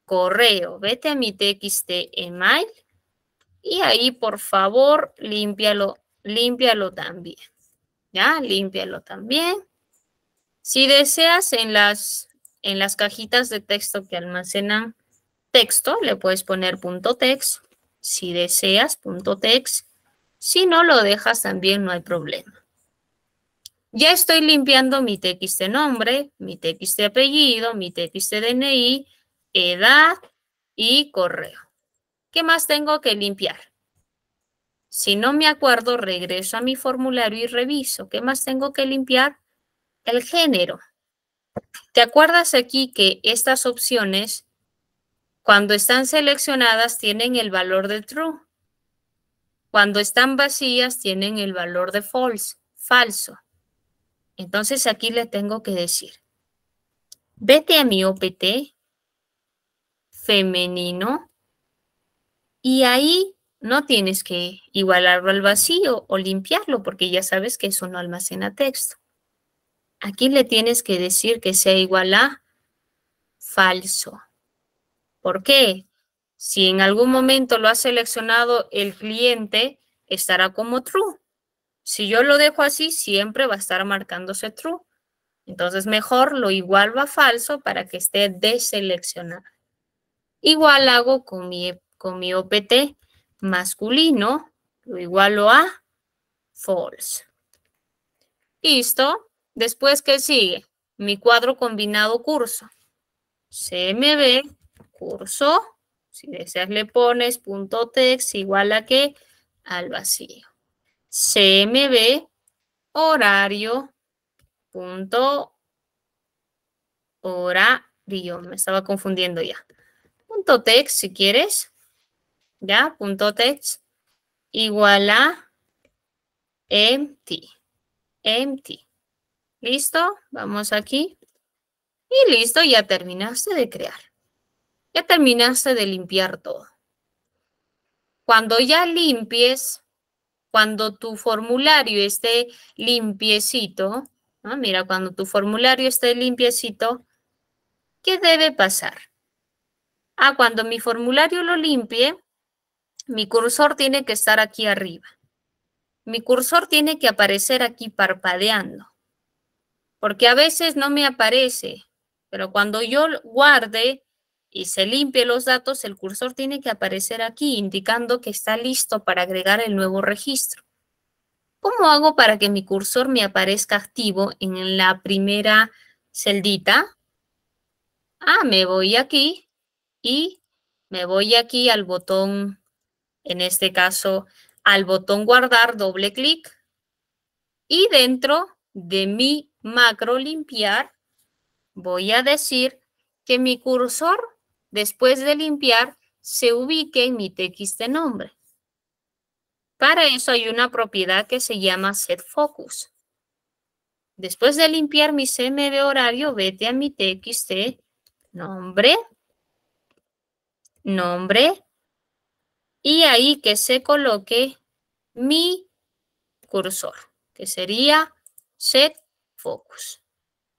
Correo. Vete a mi TXT email y ahí por favor límpialo, límpialo también. ¿Ya? Límpialo también. Si deseas en las, en las cajitas de texto que almacenan texto, le puedes poner punto text. Si deseas, punto text. Si no lo dejas también no hay problema. Ya estoy limpiando mi TXT nombre, mi TXT apellido, mi TXT DNI, edad y correo. ¿Qué más tengo que limpiar? Si no me acuerdo, regreso a mi formulario y reviso. ¿Qué más tengo que limpiar? El género. ¿Te acuerdas aquí que estas opciones cuando están seleccionadas tienen el valor de true. Cuando están vacías tienen el valor de false, falso. Entonces aquí le tengo que decir, vete a mi OPT femenino y ahí no tienes que igualarlo al vacío o limpiarlo porque ya sabes que eso no almacena texto. Aquí le tienes que decir que sea igual a falso. ¿Por qué? Si en algún momento lo ha seleccionado el cliente, estará como true. Si yo lo dejo así, siempre va a estar marcándose true. Entonces, mejor lo igual a falso para que esté deseleccionado. Igual hago con mi, con mi OPT masculino, lo igualo a false. Listo. Después, ¿qué sigue? Mi cuadro combinado curso. CMB curso. Si deseas le pones punto text igual a que al vacío. CMB horario punto horario. Me estaba confundiendo ya. Punto text, si quieres. Ya, punto text igual a empty. Empty. ¿Listo? Vamos aquí. Y listo, ya terminaste de crear. Ya terminaste de limpiar todo. Cuando ya limpies, cuando tu formulario esté limpiecito, mira, cuando tu formulario esté limpiecito, ¿qué debe pasar? Ah, cuando mi formulario lo limpie, mi cursor tiene que estar aquí arriba. Mi cursor tiene que aparecer aquí parpadeando, porque a veces no me aparece, pero cuando yo guarde y se limpie los datos, el cursor tiene que aparecer aquí, indicando que está listo para agregar el nuevo registro. ¿Cómo hago para que mi cursor me aparezca activo en la primera celdita? Ah, me voy aquí y me voy aquí al botón, en este caso, al botón guardar, doble clic. Y dentro de mi macro limpiar, voy a decir que mi cursor después de limpiar, se ubique en mi TXT nombre. Para eso hay una propiedad que se llama setFocus. Después de limpiar mi CMD horario, vete a mi TXT nombre, nombre, y ahí que se coloque mi cursor, que sería setFocus.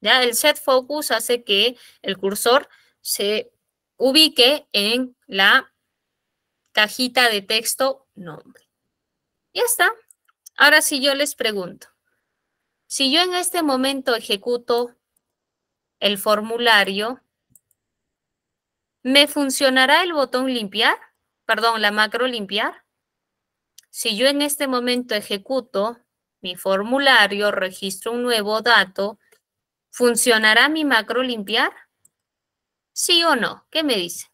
Ya el setFocus hace que el cursor se ubique en la cajita de texto nombre. Ya está. Ahora si yo les pregunto, si yo en este momento ejecuto el formulario, ¿me funcionará el botón limpiar? Perdón, la macro limpiar. Si yo en este momento ejecuto mi formulario, registro un nuevo dato, ¿funcionará mi macro limpiar? ¿Sí o no? ¿Qué me dicen?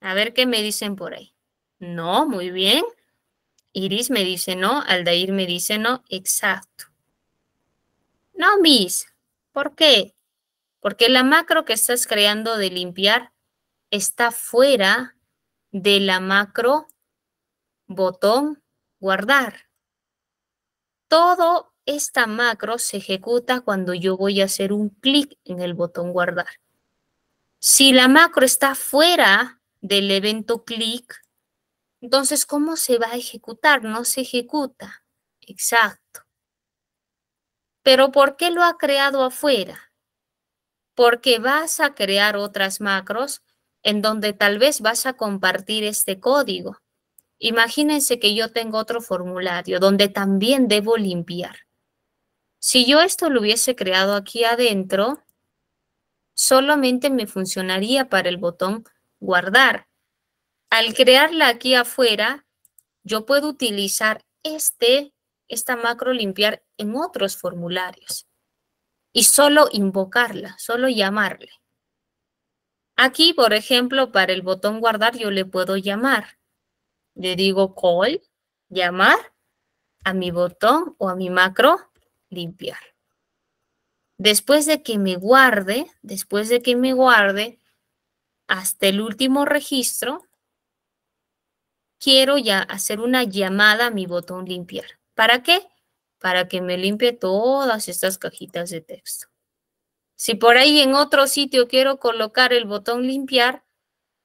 A ver qué me dicen por ahí. No, muy bien. Iris me dice no, Aldair me dice no, exacto. No, Miss. ¿Por qué? Porque la macro que estás creando de limpiar está fuera de la macro botón guardar. Todo esta macro se ejecuta cuando yo voy a hacer un clic en el botón guardar. Si la macro está fuera del evento click, entonces, ¿cómo se va a ejecutar? No se ejecuta. Exacto. Pero ¿por qué lo ha creado afuera? Porque vas a crear otras macros en donde tal vez vas a compartir este código. Imagínense que yo tengo otro formulario donde también debo limpiar. Si yo esto lo hubiese creado aquí adentro, solamente me funcionaría para el botón guardar. Al crearla aquí afuera, yo puedo utilizar este, esta macro limpiar en otros formularios y solo invocarla, solo llamarle. Aquí, por ejemplo, para el botón guardar yo le puedo llamar. Le digo call, llamar a mi botón o a mi macro limpiar. Después de que me guarde, después de que me guarde hasta el último registro, quiero ya hacer una llamada a mi botón limpiar. ¿Para qué? Para que me limpie todas estas cajitas de texto. Si por ahí en otro sitio quiero colocar el botón limpiar,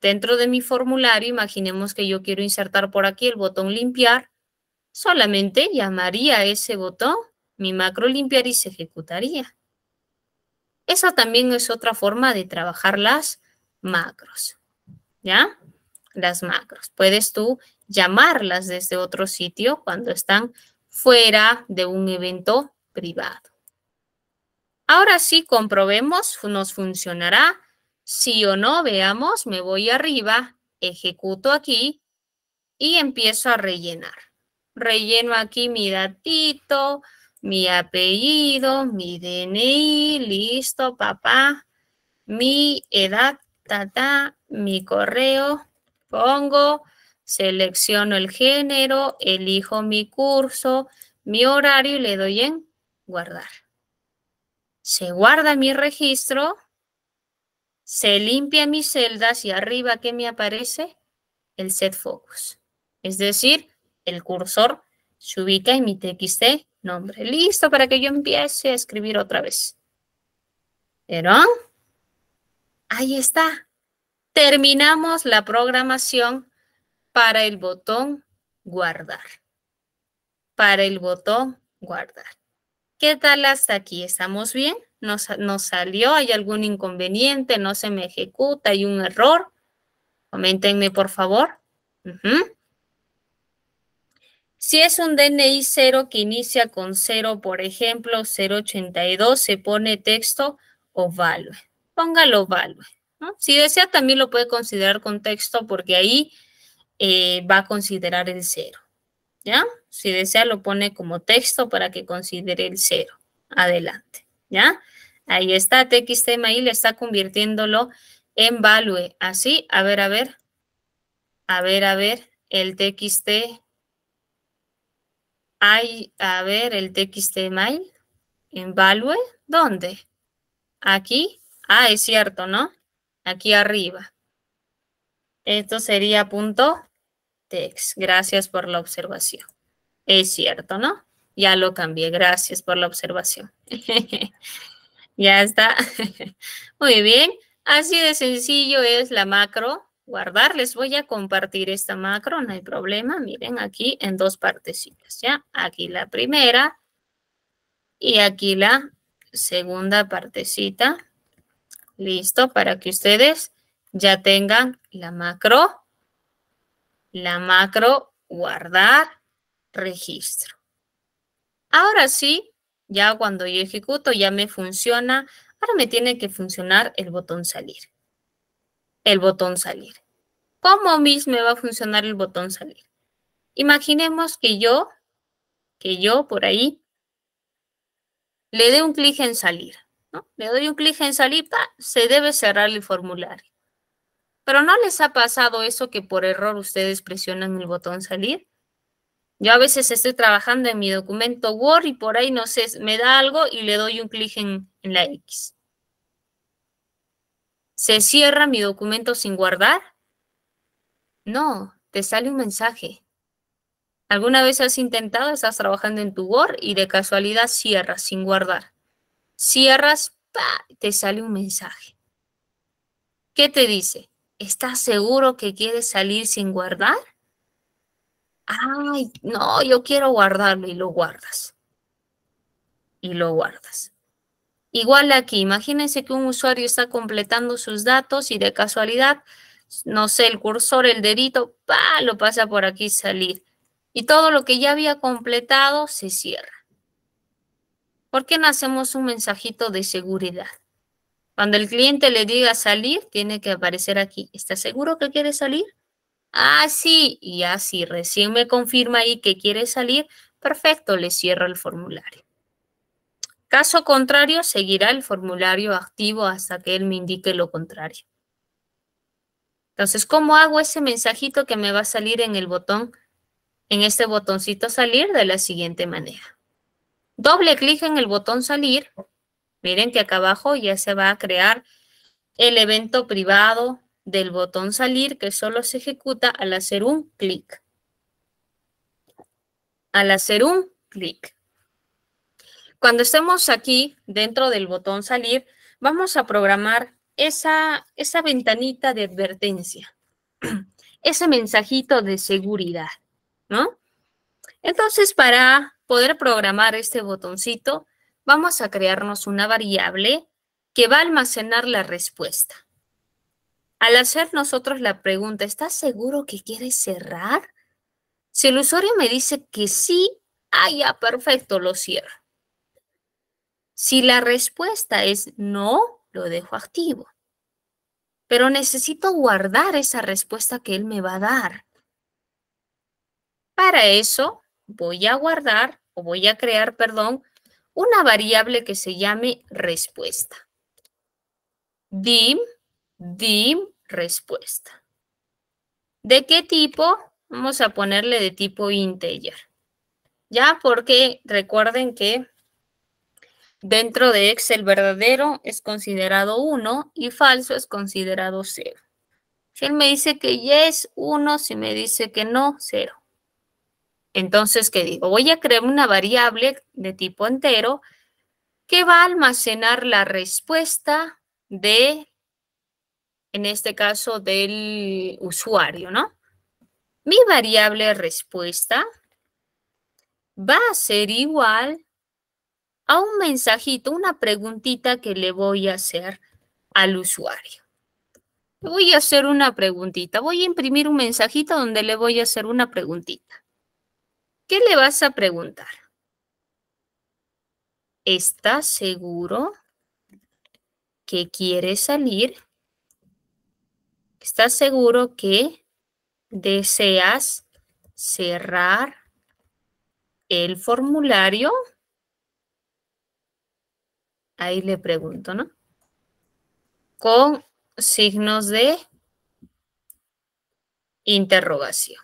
dentro de mi formulario, imaginemos que yo quiero insertar por aquí el botón limpiar, solamente llamaría a ese botón mi macro limpiar y se ejecutaría. Esa también es otra forma de trabajar las macros. ¿Ya? Las macros. Puedes tú llamarlas desde otro sitio cuando están fuera de un evento privado. Ahora sí, comprobemos, nos funcionará. Sí o no, veamos, me voy arriba, ejecuto aquí y empiezo a rellenar. Relleno aquí mi datito, mi apellido, mi DNI, listo, papá, mi edad, tata, mi correo, pongo, selecciono el género, elijo mi curso, mi horario y le doy en guardar. Se guarda mi registro, se limpia mis celdas y arriba, ¿qué me aparece? El set focus. Es decir, el cursor se ubica en mi TXT nombre. Listo para que yo empiece a escribir otra vez. ¿Pero? Ahí está. Terminamos la programación para el botón guardar. Para el botón guardar. ¿Qué tal hasta aquí? ¿Estamos bien? ¿Nos, salió? ¿Hay algún inconveniente? ¿No se me ejecuta? ¿Hay un error? Coméntenme, por favor. Si es un DNI 0 que inicia con 0, por ejemplo, 082, se pone texto o value. Póngalo value. Si desea, también lo puede considerar con texto porque ahí eh, va a considerar el 0. ¿Ya? Si desea, lo pone como texto para que considere el 0. Adelante. ¿Ya? Ahí está, TXT mail está convirtiéndolo en value. Así, a ver, a ver. A ver, a ver, el TXT hay, a ver, el TXT mail en Value. ¿Dónde? Aquí. Ah, es cierto, ¿no? Aquí arriba. Esto sería punto text. Gracias por la observación. Es cierto, ¿no? Ya lo cambié. Gracias por la observación. ya está. Muy bien. Así de sencillo es la macro guardar. Les voy a compartir esta macro, no hay problema. Miren aquí en dos partecitas, ¿ya? Aquí la primera y aquí la segunda partecita. Listo, para que ustedes ya tengan la macro, la macro guardar registro. Ahora sí, ya cuando yo ejecuto ya me funciona. Ahora me tiene que funcionar el botón salir el botón salir. ¿Cómo mismo me va a funcionar el botón salir? Imaginemos que yo, que yo por ahí, le dé un clic en salir. ¿no? Le doy un clic en salir, se debe cerrar el formulario. Pero ¿no les ha pasado eso que por error ustedes presionan el botón salir? Yo a veces estoy trabajando en mi documento Word y por ahí, no sé, me da algo y le doy un clic en, en la X. ¿Se cierra mi documento sin guardar? No, te sale un mensaje. ¿Alguna vez has intentado, estás trabajando en tu Word y de casualidad cierras sin guardar? Cierras, ¡pa! te sale un mensaje. ¿Qué te dice? ¿Estás seguro que quieres salir sin guardar? Ay, no, yo quiero guardarlo y lo guardas. Y lo guardas. Igual aquí, imagínense que un usuario está completando sus datos y de casualidad, no sé, el cursor, el dedito, pa, lo pasa por aquí salir. Y todo lo que ya había completado se cierra. ¿Por qué no hacemos un mensajito de seguridad? Cuando el cliente le diga salir, tiene que aparecer aquí. ¿Está seguro que quiere salir? Ah, sí. Y así recién me confirma ahí que quiere salir, perfecto, le cierro el formulario. Caso contrario, seguirá el formulario activo hasta que él me indique lo contrario. Entonces, ¿cómo hago ese mensajito que me va a salir en el botón, en este botoncito salir de la siguiente manera? Doble clic en el botón salir. Miren que acá abajo ya se va a crear el evento privado del botón salir que solo se ejecuta al hacer un clic. Al hacer un clic. Cuando estemos aquí dentro del botón salir, vamos a programar esa, esa ventanita de advertencia, ese mensajito de seguridad, ¿no? Entonces, para poder programar este botoncito, vamos a crearnos una variable que va a almacenar la respuesta. Al hacer nosotros la pregunta, ¿estás seguro que quieres cerrar? Si el usuario me dice que sí, ah, ya, perfecto, lo cierro. Si la respuesta es no, lo dejo activo. Pero necesito guardar esa respuesta que él me va a dar. Para eso voy a guardar o voy a crear, perdón, una variable que se llame respuesta. Dim, dim, respuesta. ¿De qué tipo? Vamos a ponerle de tipo integer. Ya, porque recuerden que Dentro de Excel verdadero es considerado 1 y falso es considerado 0. Si él me dice que yes, 1, si me dice que no, 0. Entonces, ¿qué digo? Voy a crear una variable de tipo entero que va a almacenar la respuesta de, en este caso, del usuario, ¿no? Mi variable respuesta va a ser igual a un mensajito, una preguntita que le voy a hacer al usuario. voy a hacer una preguntita. Voy a imprimir un mensajito donde le voy a hacer una preguntita. ¿Qué le vas a preguntar? ¿Estás seguro que quiere salir? ¿Estás seguro que deseas cerrar el formulario? Ahí le pregunto, ¿no? Con signos de interrogación.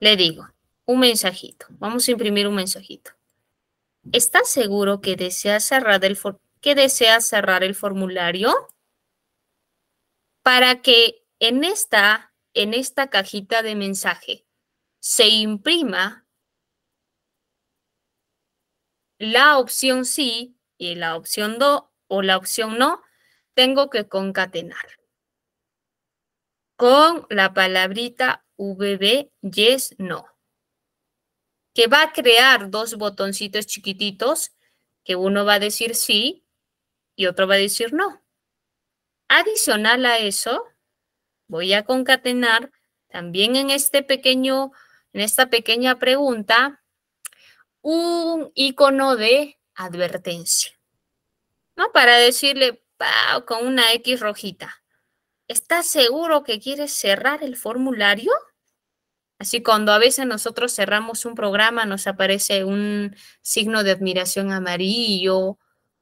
Le digo, un mensajito. Vamos a imprimir un mensajito. ¿Estás seguro que desea cerrar el, que desea cerrar el formulario? Para que en esta, en esta cajita de mensaje se imprima la opción sí y la opción do o la opción no, tengo que concatenar con la palabrita VB, yes, no, que va a crear dos botoncitos chiquititos, que uno va a decir sí y otro va a decir no. Adicional a eso, voy a concatenar también en este pequeño, en esta pequeña pregunta, un icono de advertencia. ¿No? Para decirle con una X rojita. ¿Estás seguro que quieres cerrar el formulario? Así cuando a veces nosotros cerramos un programa nos aparece un signo de admiración amarillo,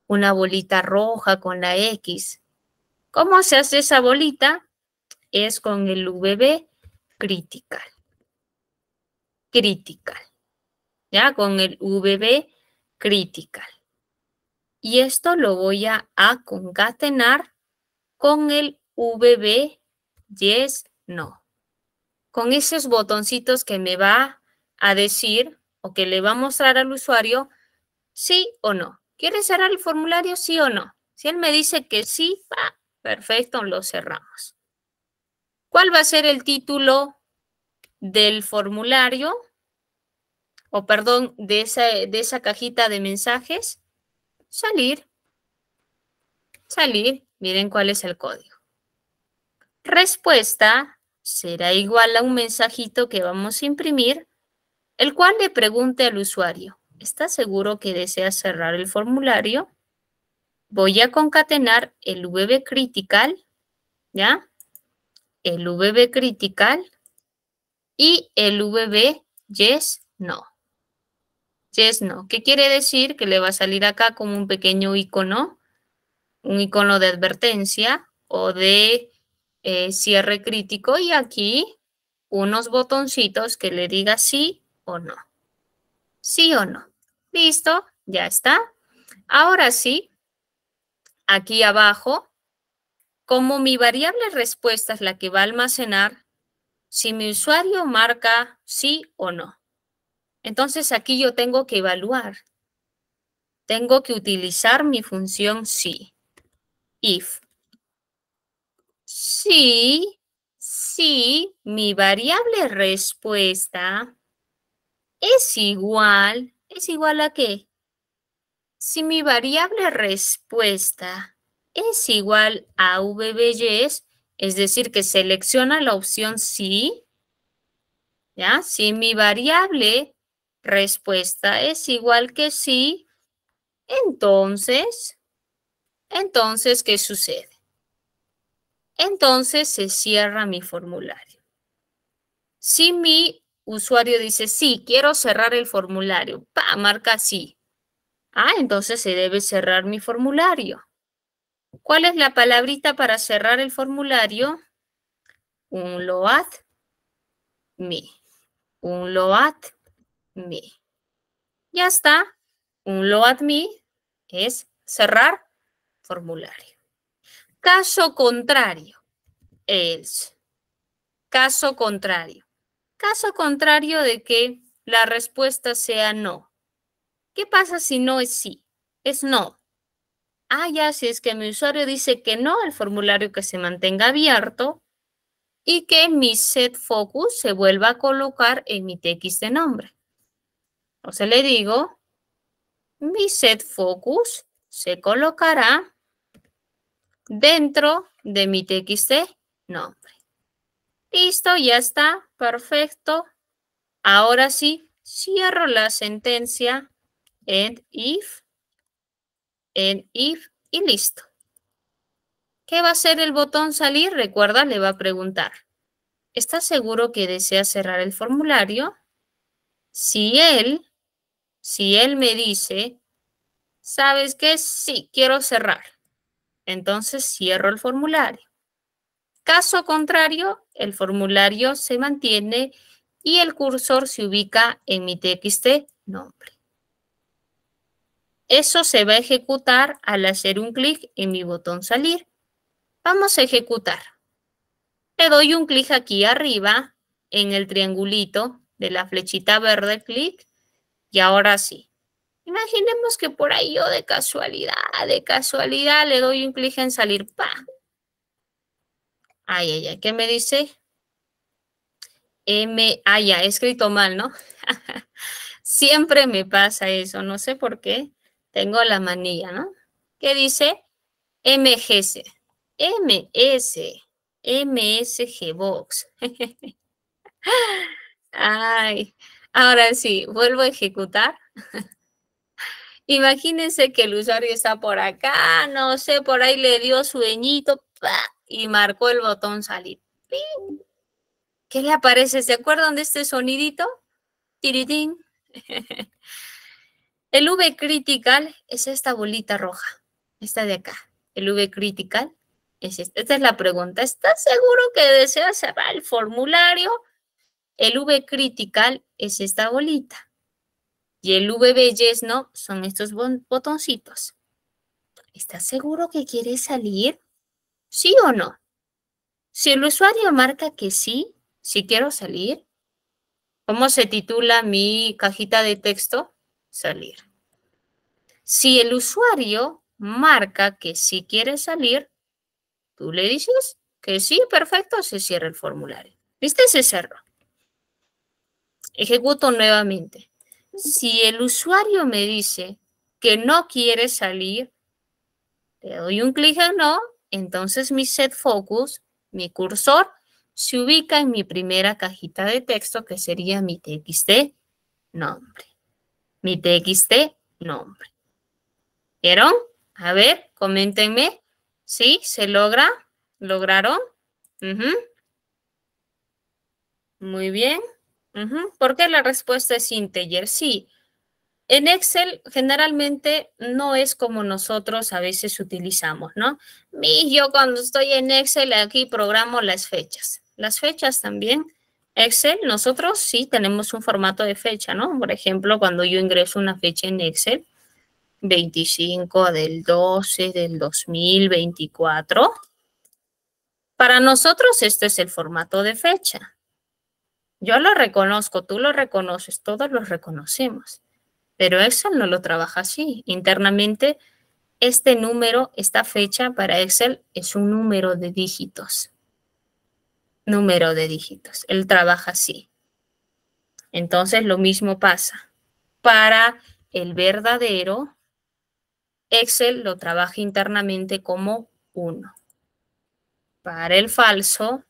una bolita roja con la X. ¿Cómo se hace esa bolita? Es con el VB critical. Critical. ¿Ya? Con el VB critical. Y esto lo voy a, concatenar con el VB yes, no. Con esos botoncitos que me va a decir o que le va a mostrar al usuario sí o no. ¿Quiere cerrar el formulario sí o no? Si él me dice que sí, perfecto, lo cerramos. ¿Cuál va a ser el título del formulario? O perdón, de esa, de esa cajita de mensajes salir, salir, miren cuál es el código. Respuesta será igual a un mensajito que vamos a imprimir, el cual le pregunte al usuario, ¿está seguro que desea cerrar el formulario? Voy a concatenar el VB critical, ¿ya? El VB critical y el VB yes, no yes, no. ¿Qué quiere decir? Que le va a salir acá como un pequeño icono, un icono de advertencia o de eh, cierre crítico y aquí unos botoncitos que le diga sí o no. Sí o no. Listo, ya está. Ahora sí, aquí abajo, como mi variable respuesta es la que va a almacenar, si mi usuario marca sí o no. Entonces aquí yo tengo que evaluar. Tengo que utilizar mi función si. If. Si, si mi variable respuesta es igual, ¿es igual a qué? Si mi variable respuesta es igual a VBYes, es decir, que selecciona la opción sí, ¿ya? Si mi variable respuesta es igual que sí, entonces, entonces, ¿qué sucede? Entonces se cierra mi formulario. Si mi usuario dice, sí, quiero cerrar el formulario, pa, marca sí. Ah, entonces se debe cerrar mi formulario. ¿Cuál es la palabrita para cerrar el formulario? Un load me. Un load me. Ya está. Un load me es cerrar formulario. Caso contrario, else. Caso contrario. Caso contrario de que la respuesta sea no. ¿Qué pasa si no es sí? Es no. Ah, ya, si es que mi usuario dice que no, el formulario que se mantenga abierto y que mi set focus se vuelva a colocar en mi TX de nombre. O sea, le digo, mi set focus se colocará dentro de mi TXT nombre. Listo, ya está, perfecto. Ahora sí, cierro la sentencia en if, en if y listo. ¿Qué va a hacer el botón salir? Recuerda, le va a preguntar. ¿Estás seguro que desea cerrar el formulario? Si él, si él me dice, ¿sabes qué? Sí, quiero cerrar. Entonces cierro el formulario. Caso contrario, el formulario se mantiene y el cursor se ubica en mi TXT nombre. Eso se va a ejecutar al hacer un clic en mi botón salir. Vamos a ejecutar. Le doy un clic aquí arriba en el triangulito de la flechita verde, clic, y ahora sí. Imaginemos que por ahí yo de casualidad, de casualidad le doy un clic en salir, ¡pa! Ay, ay, ay, ¿qué me dice? M, ah, ya, he escrito mal, ¿no? Siempre me pasa eso, no sé por qué. Tengo la manilla, ¿no? ¿Qué dice? MGC. MS, MSG Box. Ay, ahora sí, vuelvo a ejecutar. Imagínense que el usuario está por acá, no sé, por ahí le dio sueñito y marcó el botón salir. ¿Qué le aparece? ¿Se acuerdan de este sonidito? Tiritín. El V critical es esta bolita roja, esta de acá. El V critical esta. es la pregunta. ¿Estás seguro que deseas cerrar el formulario? El V critical es esta bolita. Y el V yes no son estos botoncitos. ¿Estás seguro que quieres salir? ¿Sí o no? Si el usuario marca que sí, si quiero salir, ¿cómo se titula mi cajita de texto? Salir. Si el usuario marca que sí quiere salir, Tú le dices que sí, perfecto, se cierra el formulario. ¿Viste? Se cerró. Ejecuto nuevamente. Si el usuario me dice que no quiere salir, le doy un clic en no, entonces mi set focus, mi cursor, se ubica en mi primera cajita de texto que sería mi TXT nombre. Mi TXT nombre. ¿Vieron? A ver, coméntenme ¿Sí? ¿Se logra? ¿Lograron? Muy bien. ¿Por qué la respuesta es integer? Sí. En Excel generalmente no es como nosotros a veces utilizamos, ¿no? yo cuando estoy en Excel aquí programo las fechas. Las fechas también. Excel, nosotros sí tenemos un formato de fecha, ¿no? Por ejemplo, cuando yo ingreso una fecha en Excel, 25 del 12 del 2024. Para nosotros este es el formato de fecha. Yo lo reconozco, tú lo reconoces, todos lo reconocemos. Pero Excel no lo trabaja así. Internamente, este número, esta fecha para Excel es un número de dígitos. Número de dígitos. Él trabaja así. Entonces, lo mismo pasa. Para el verdadero, Excel lo trabaja internamente como 1. Para el falso,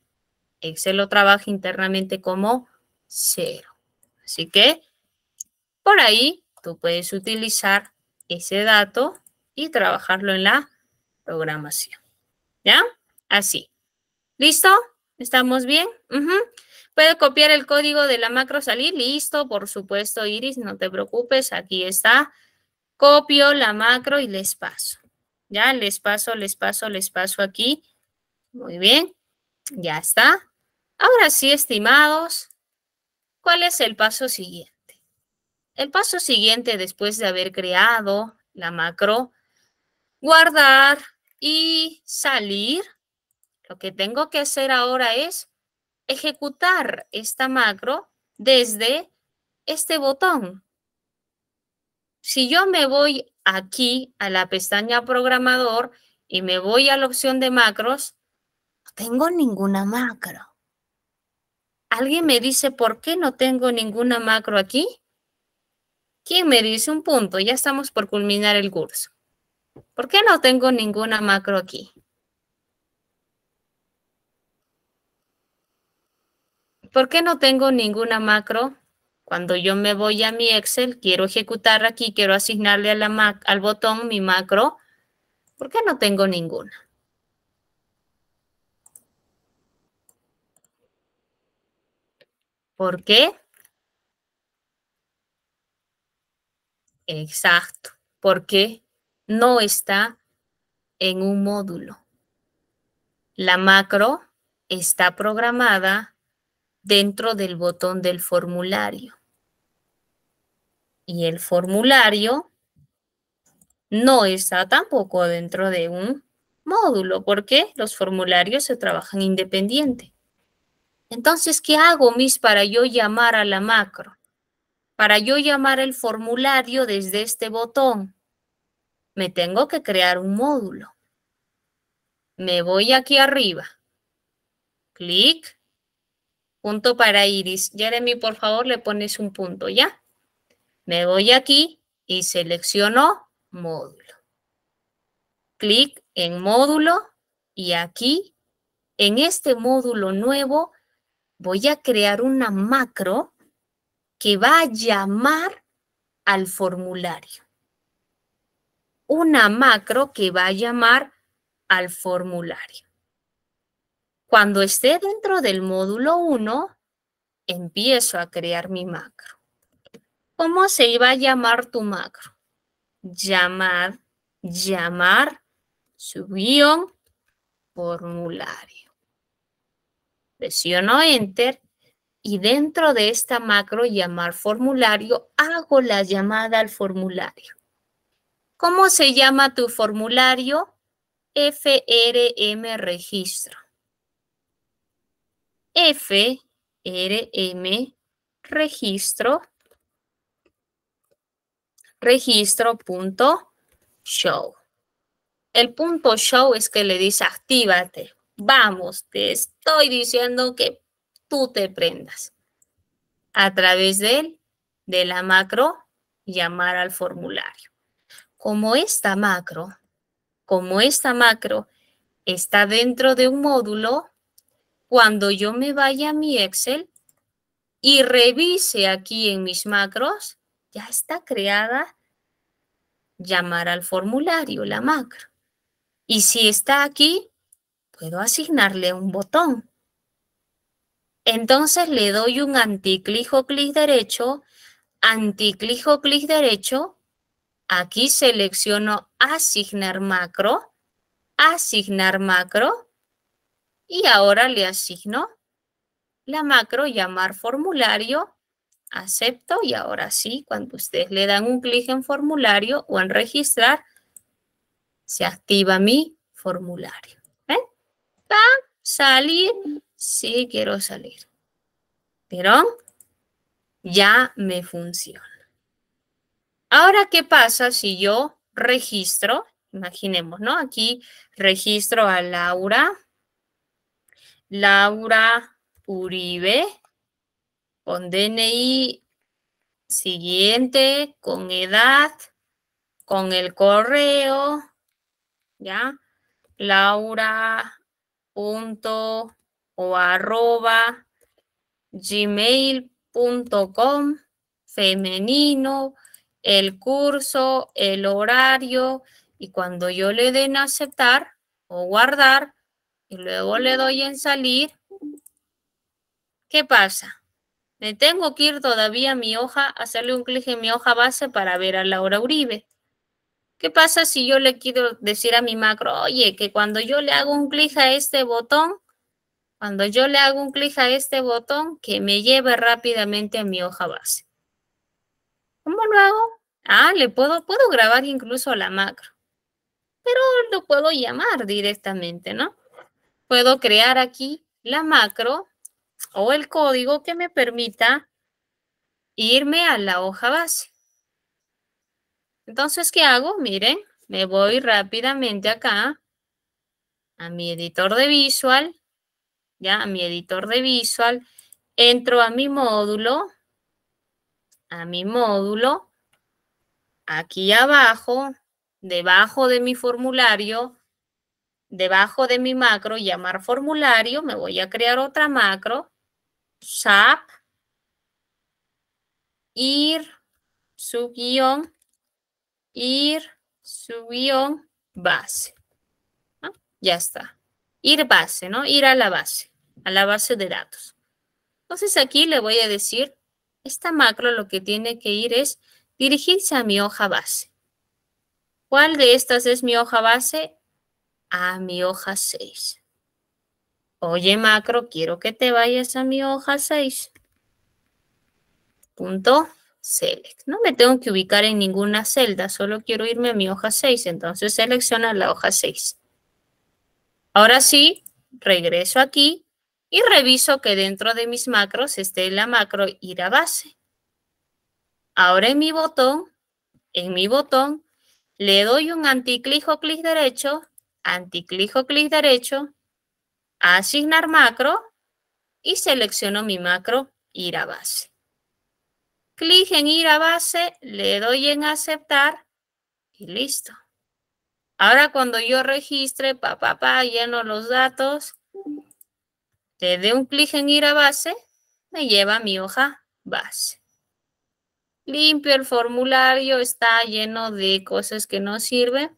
Excel lo trabaja internamente como 0. Así que por ahí tú puedes utilizar ese dato y trabajarlo en la programación. ¿Ya? Así. ¿Listo? ¿Estamos bien? Puedo copiar el código de la macro salir. Listo, por supuesto, Iris, no te preocupes. Aquí está. Copio la macro y les paso. Ya, les paso, les paso, les paso aquí. Muy bien, ya está. Ahora sí, estimados, ¿cuál es el paso siguiente? El paso siguiente después de haber creado la macro guardar y salir, lo que tengo que hacer ahora es ejecutar esta macro desde este botón. Si yo me voy aquí a la pestaña programador y me voy a la opción de macros, no tengo ninguna macro. ¿Alguien me dice por qué no tengo ninguna macro aquí? ¿Quién me dice un punto? Ya estamos por culminar el curso. ¿Por qué no tengo ninguna macro aquí? ¿Por qué no tengo ninguna macro? Cuando yo me voy a mi Excel, quiero ejecutar aquí, quiero asignarle al botón mi macro. ¿Por qué no tengo ninguna? ¿Por qué? Exacto. Porque no está en un módulo. La macro está programada dentro del botón del formulario. Y el formulario no está tampoco dentro de un módulo, porque los formularios se trabajan independiente. Entonces, ¿qué hago, Miss, para yo llamar a la macro? Para yo llamar el formulario desde este botón, me tengo que crear un módulo. Me voy aquí arriba. Clic. Punto para Iris. Jeremy, por favor, le pones un punto, ¿ya? Me voy aquí y selecciono módulo. Clic en módulo y aquí, en este módulo nuevo, voy a crear una macro que va a llamar al formulario. Una macro que va a llamar al formulario. Cuando esté dentro del módulo 1, empiezo a crear mi macro. ¿Cómo se iba a llamar tu macro? Llamar, llamar, su formulario. Presiono Enter y dentro de esta macro llamar formulario, hago la llamada al formulario. ¿Cómo se llama tu formulario? FRM registro. FRM registro registro.show. El punto show es que le dice actívate. Vamos, te estoy diciendo que tú te prendas. A través de de la macro, llamar al formulario. Como esta macro, como esta macro está dentro de un módulo, cuando yo me vaya a mi Excel y revise aquí en mis macros, ya está creada llamar al formulario, la macro. Y si está aquí, puedo asignarle un botón. Entonces le doy un anticlic o clic derecho, anticlic o clic derecho. Aquí selecciono asignar macro, asignar macro y ahora le asigno la macro llamar formulario, acepto y ahora sí, cuando ustedes le dan un clic en formulario o en registrar, se activa mi formulario. Salir, Sí, quiero salir. Pero ya me funciona. Ahora, ¿qué pasa si yo registro? Imaginemos, ¿no? Aquí registro a Laura. Laura Uribe con DNI siguiente, con edad, con el correo, ¿ya? Laura punto o arroba gmail.com femenino, el curso, el horario y cuando yo le den aceptar o guardar y luego le doy en salir, ¿qué pasa? Me tengo que ir todavía a mi hoja, hacerle un clic en mi hoja base para ver a Laura Uribe. ¿Qué pasa si yo le quiero decir a mi macro, oye, que cuando yo le hago un clic a este botón, cuando yo le hago un clic a este botón, que me lleve rápidamente a mi hoja base. ¿Cómo lo hago? Ah, le puedo, puedo grabar incluso la macro. pero lo puedo llamar directamente, ¿no? Puedo crear aquí la macro o el código que me permita irme a la hoja base. Entonces, ¿qué hago? Miren, me voy rápidamente acá a mi editor de Visual, ya a mi editor de Visual, entro a mi módulo, a mi módulo, aquí abajo, debajo de mi formulario, debajo de mi macro, llamar formulario, me voy a crear otra macro, SAP, ir, su guion, ir, su guion, base. Ya está. Ir base, ¿no? Ir a la base, a la base de datos. Entonces aquí le voy a decir, esta macro lo que tiene que ir es dirigirse a mi hoja base. ¿Cuál de estas es mi hoja base? A mi hoja 6. Oye, macro, quiero que te vayas a mi hoja 6. Punto select. No me tengo que ubicar en ninguna celda, solo quiero irme a mi hoja 6. Entonces selecciona la hoja 6. Ahora sí, regreso aquí y reviso que dentro de mis macros esté la macro ir a base. Ahora en mi botón, en mi botón, le doy un anticlic o clic derecho, anticlic o clic derecho, asignar macro y selecciono mi macro ir a base. Clic en ir a base, le doy en aceptar y listo. Ahora cuando yo registre, pa, lleno los datos, le doy un clic en ir a base, me lleva a mi hoja base limpio el formulario, está lleno de cosas que no sirven.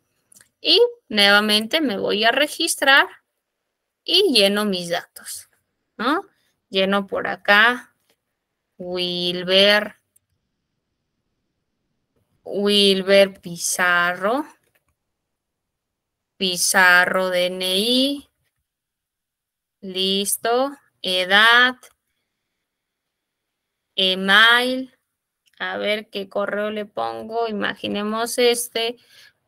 Y nuevamente me voy a registrar y lleno mis datos, ¿no? Lleno por acá, Wilber, Wilber Pizarro, Pizarro DNI, listo, edad, email, a ver qué correo le pongo. Imaginemos este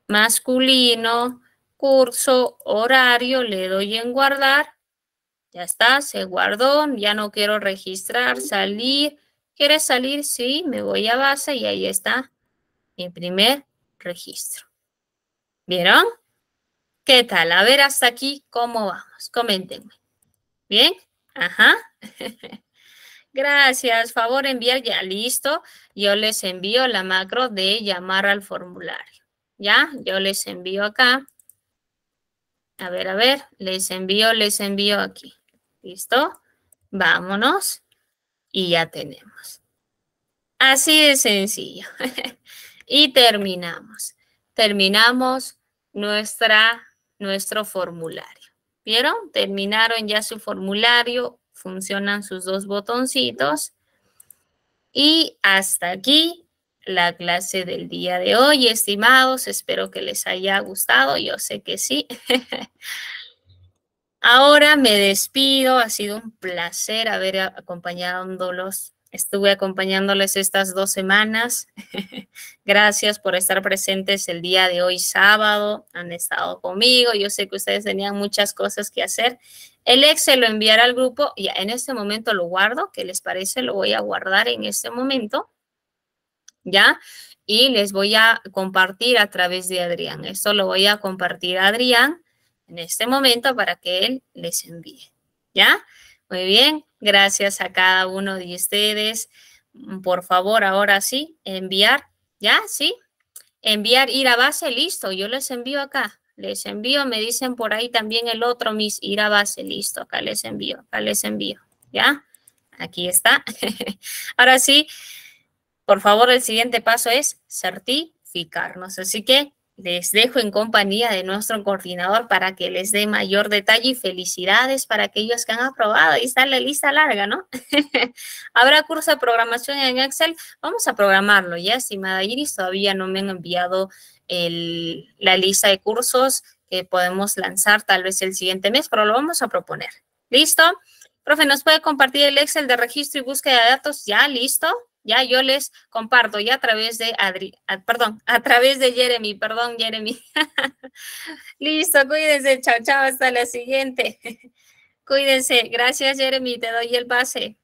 masculino, curso, horario, le doy en guardar. Ya está, se guardó, ya no quiero registrar, salir. ¿Quieres salir? Sí, me voy a base y ahí está mi primer registro. ¿Vieron? ¿Qué tal? A ver hasta aquí, ¿cómo vamos? Coméntenme. ¿Bien? Ajá. Gracias, favor enviar ya listo. Yo les envío la macro de llamar al formulario. ¿Ya? Yo les envío acá. A ver, a ver, les envío, les envío aquí. ¿Listo? Vámonos. Y ya tenemos. Así de sencillo. y terminamos. Terminamos nuestra, nuestro formulario. ¿Vieron? Terminaron ya su formulario funcionan sus dos botoncitos. Y hasta aquí la clase del día de hoy, estimados. Espero que les haya gustado. Yo sé que sí. Ahora me despido. Ha sido un placer haber acompañándolos Estuve acompañándoles estas dos semanas. Gracias por estar presentes el día de hoy sábado. Han estado conmigo. Yo sé que ustedes tenían muchas cosas que hacer. El Excel lo enviará al grupo. Ya en este momento lo guardo. ¿Qué les parece? Lo voy a guardar en este momento. ¿Ya? Y les voy a compartir a través de Adrián. Esto lo voy a compartir a Adrián en este momento para que él les envíe. ¿Ya? Muy bien, gracias a cada uno de ustedes. Mm, por favor, ahora sí, enviar, ¿ya? ¿Sí? Enviar, ir a base, listo, yo les envío acá. Les envío, me dicen por ahí también el otro, mis ir a base, listo, acá les envío, acá les envío, ¿ya? Aquí está. ahora sí, por favor, el siguiente paso es certificarnos. Así que les dejo en compañía de nuestro coordinador para que les dé mayor detalle y felicidades para aquellos que han aprobado. Ahí está la lista larga, ¿no? Habrá curso de programación en Excel. Vamos a programarlo, ¿ya, estimada Iris? Todavía no me han enviado la lista de cursos que podemos lanzar tal vez el siguiente mes, pero lo vamos a proponer. ¿Listo? Profe, ¿nos puede compartir el Excel de registro y búsqueda de datos? Ya, listo. Ya yo les comparto ya a través de Adri, perdón, a través de Jeremy, perdón, Jeremy. Listo, cuídense, chao, chao, hasta la siguiente. cuídense, gracias Jeremy, te doy el pase.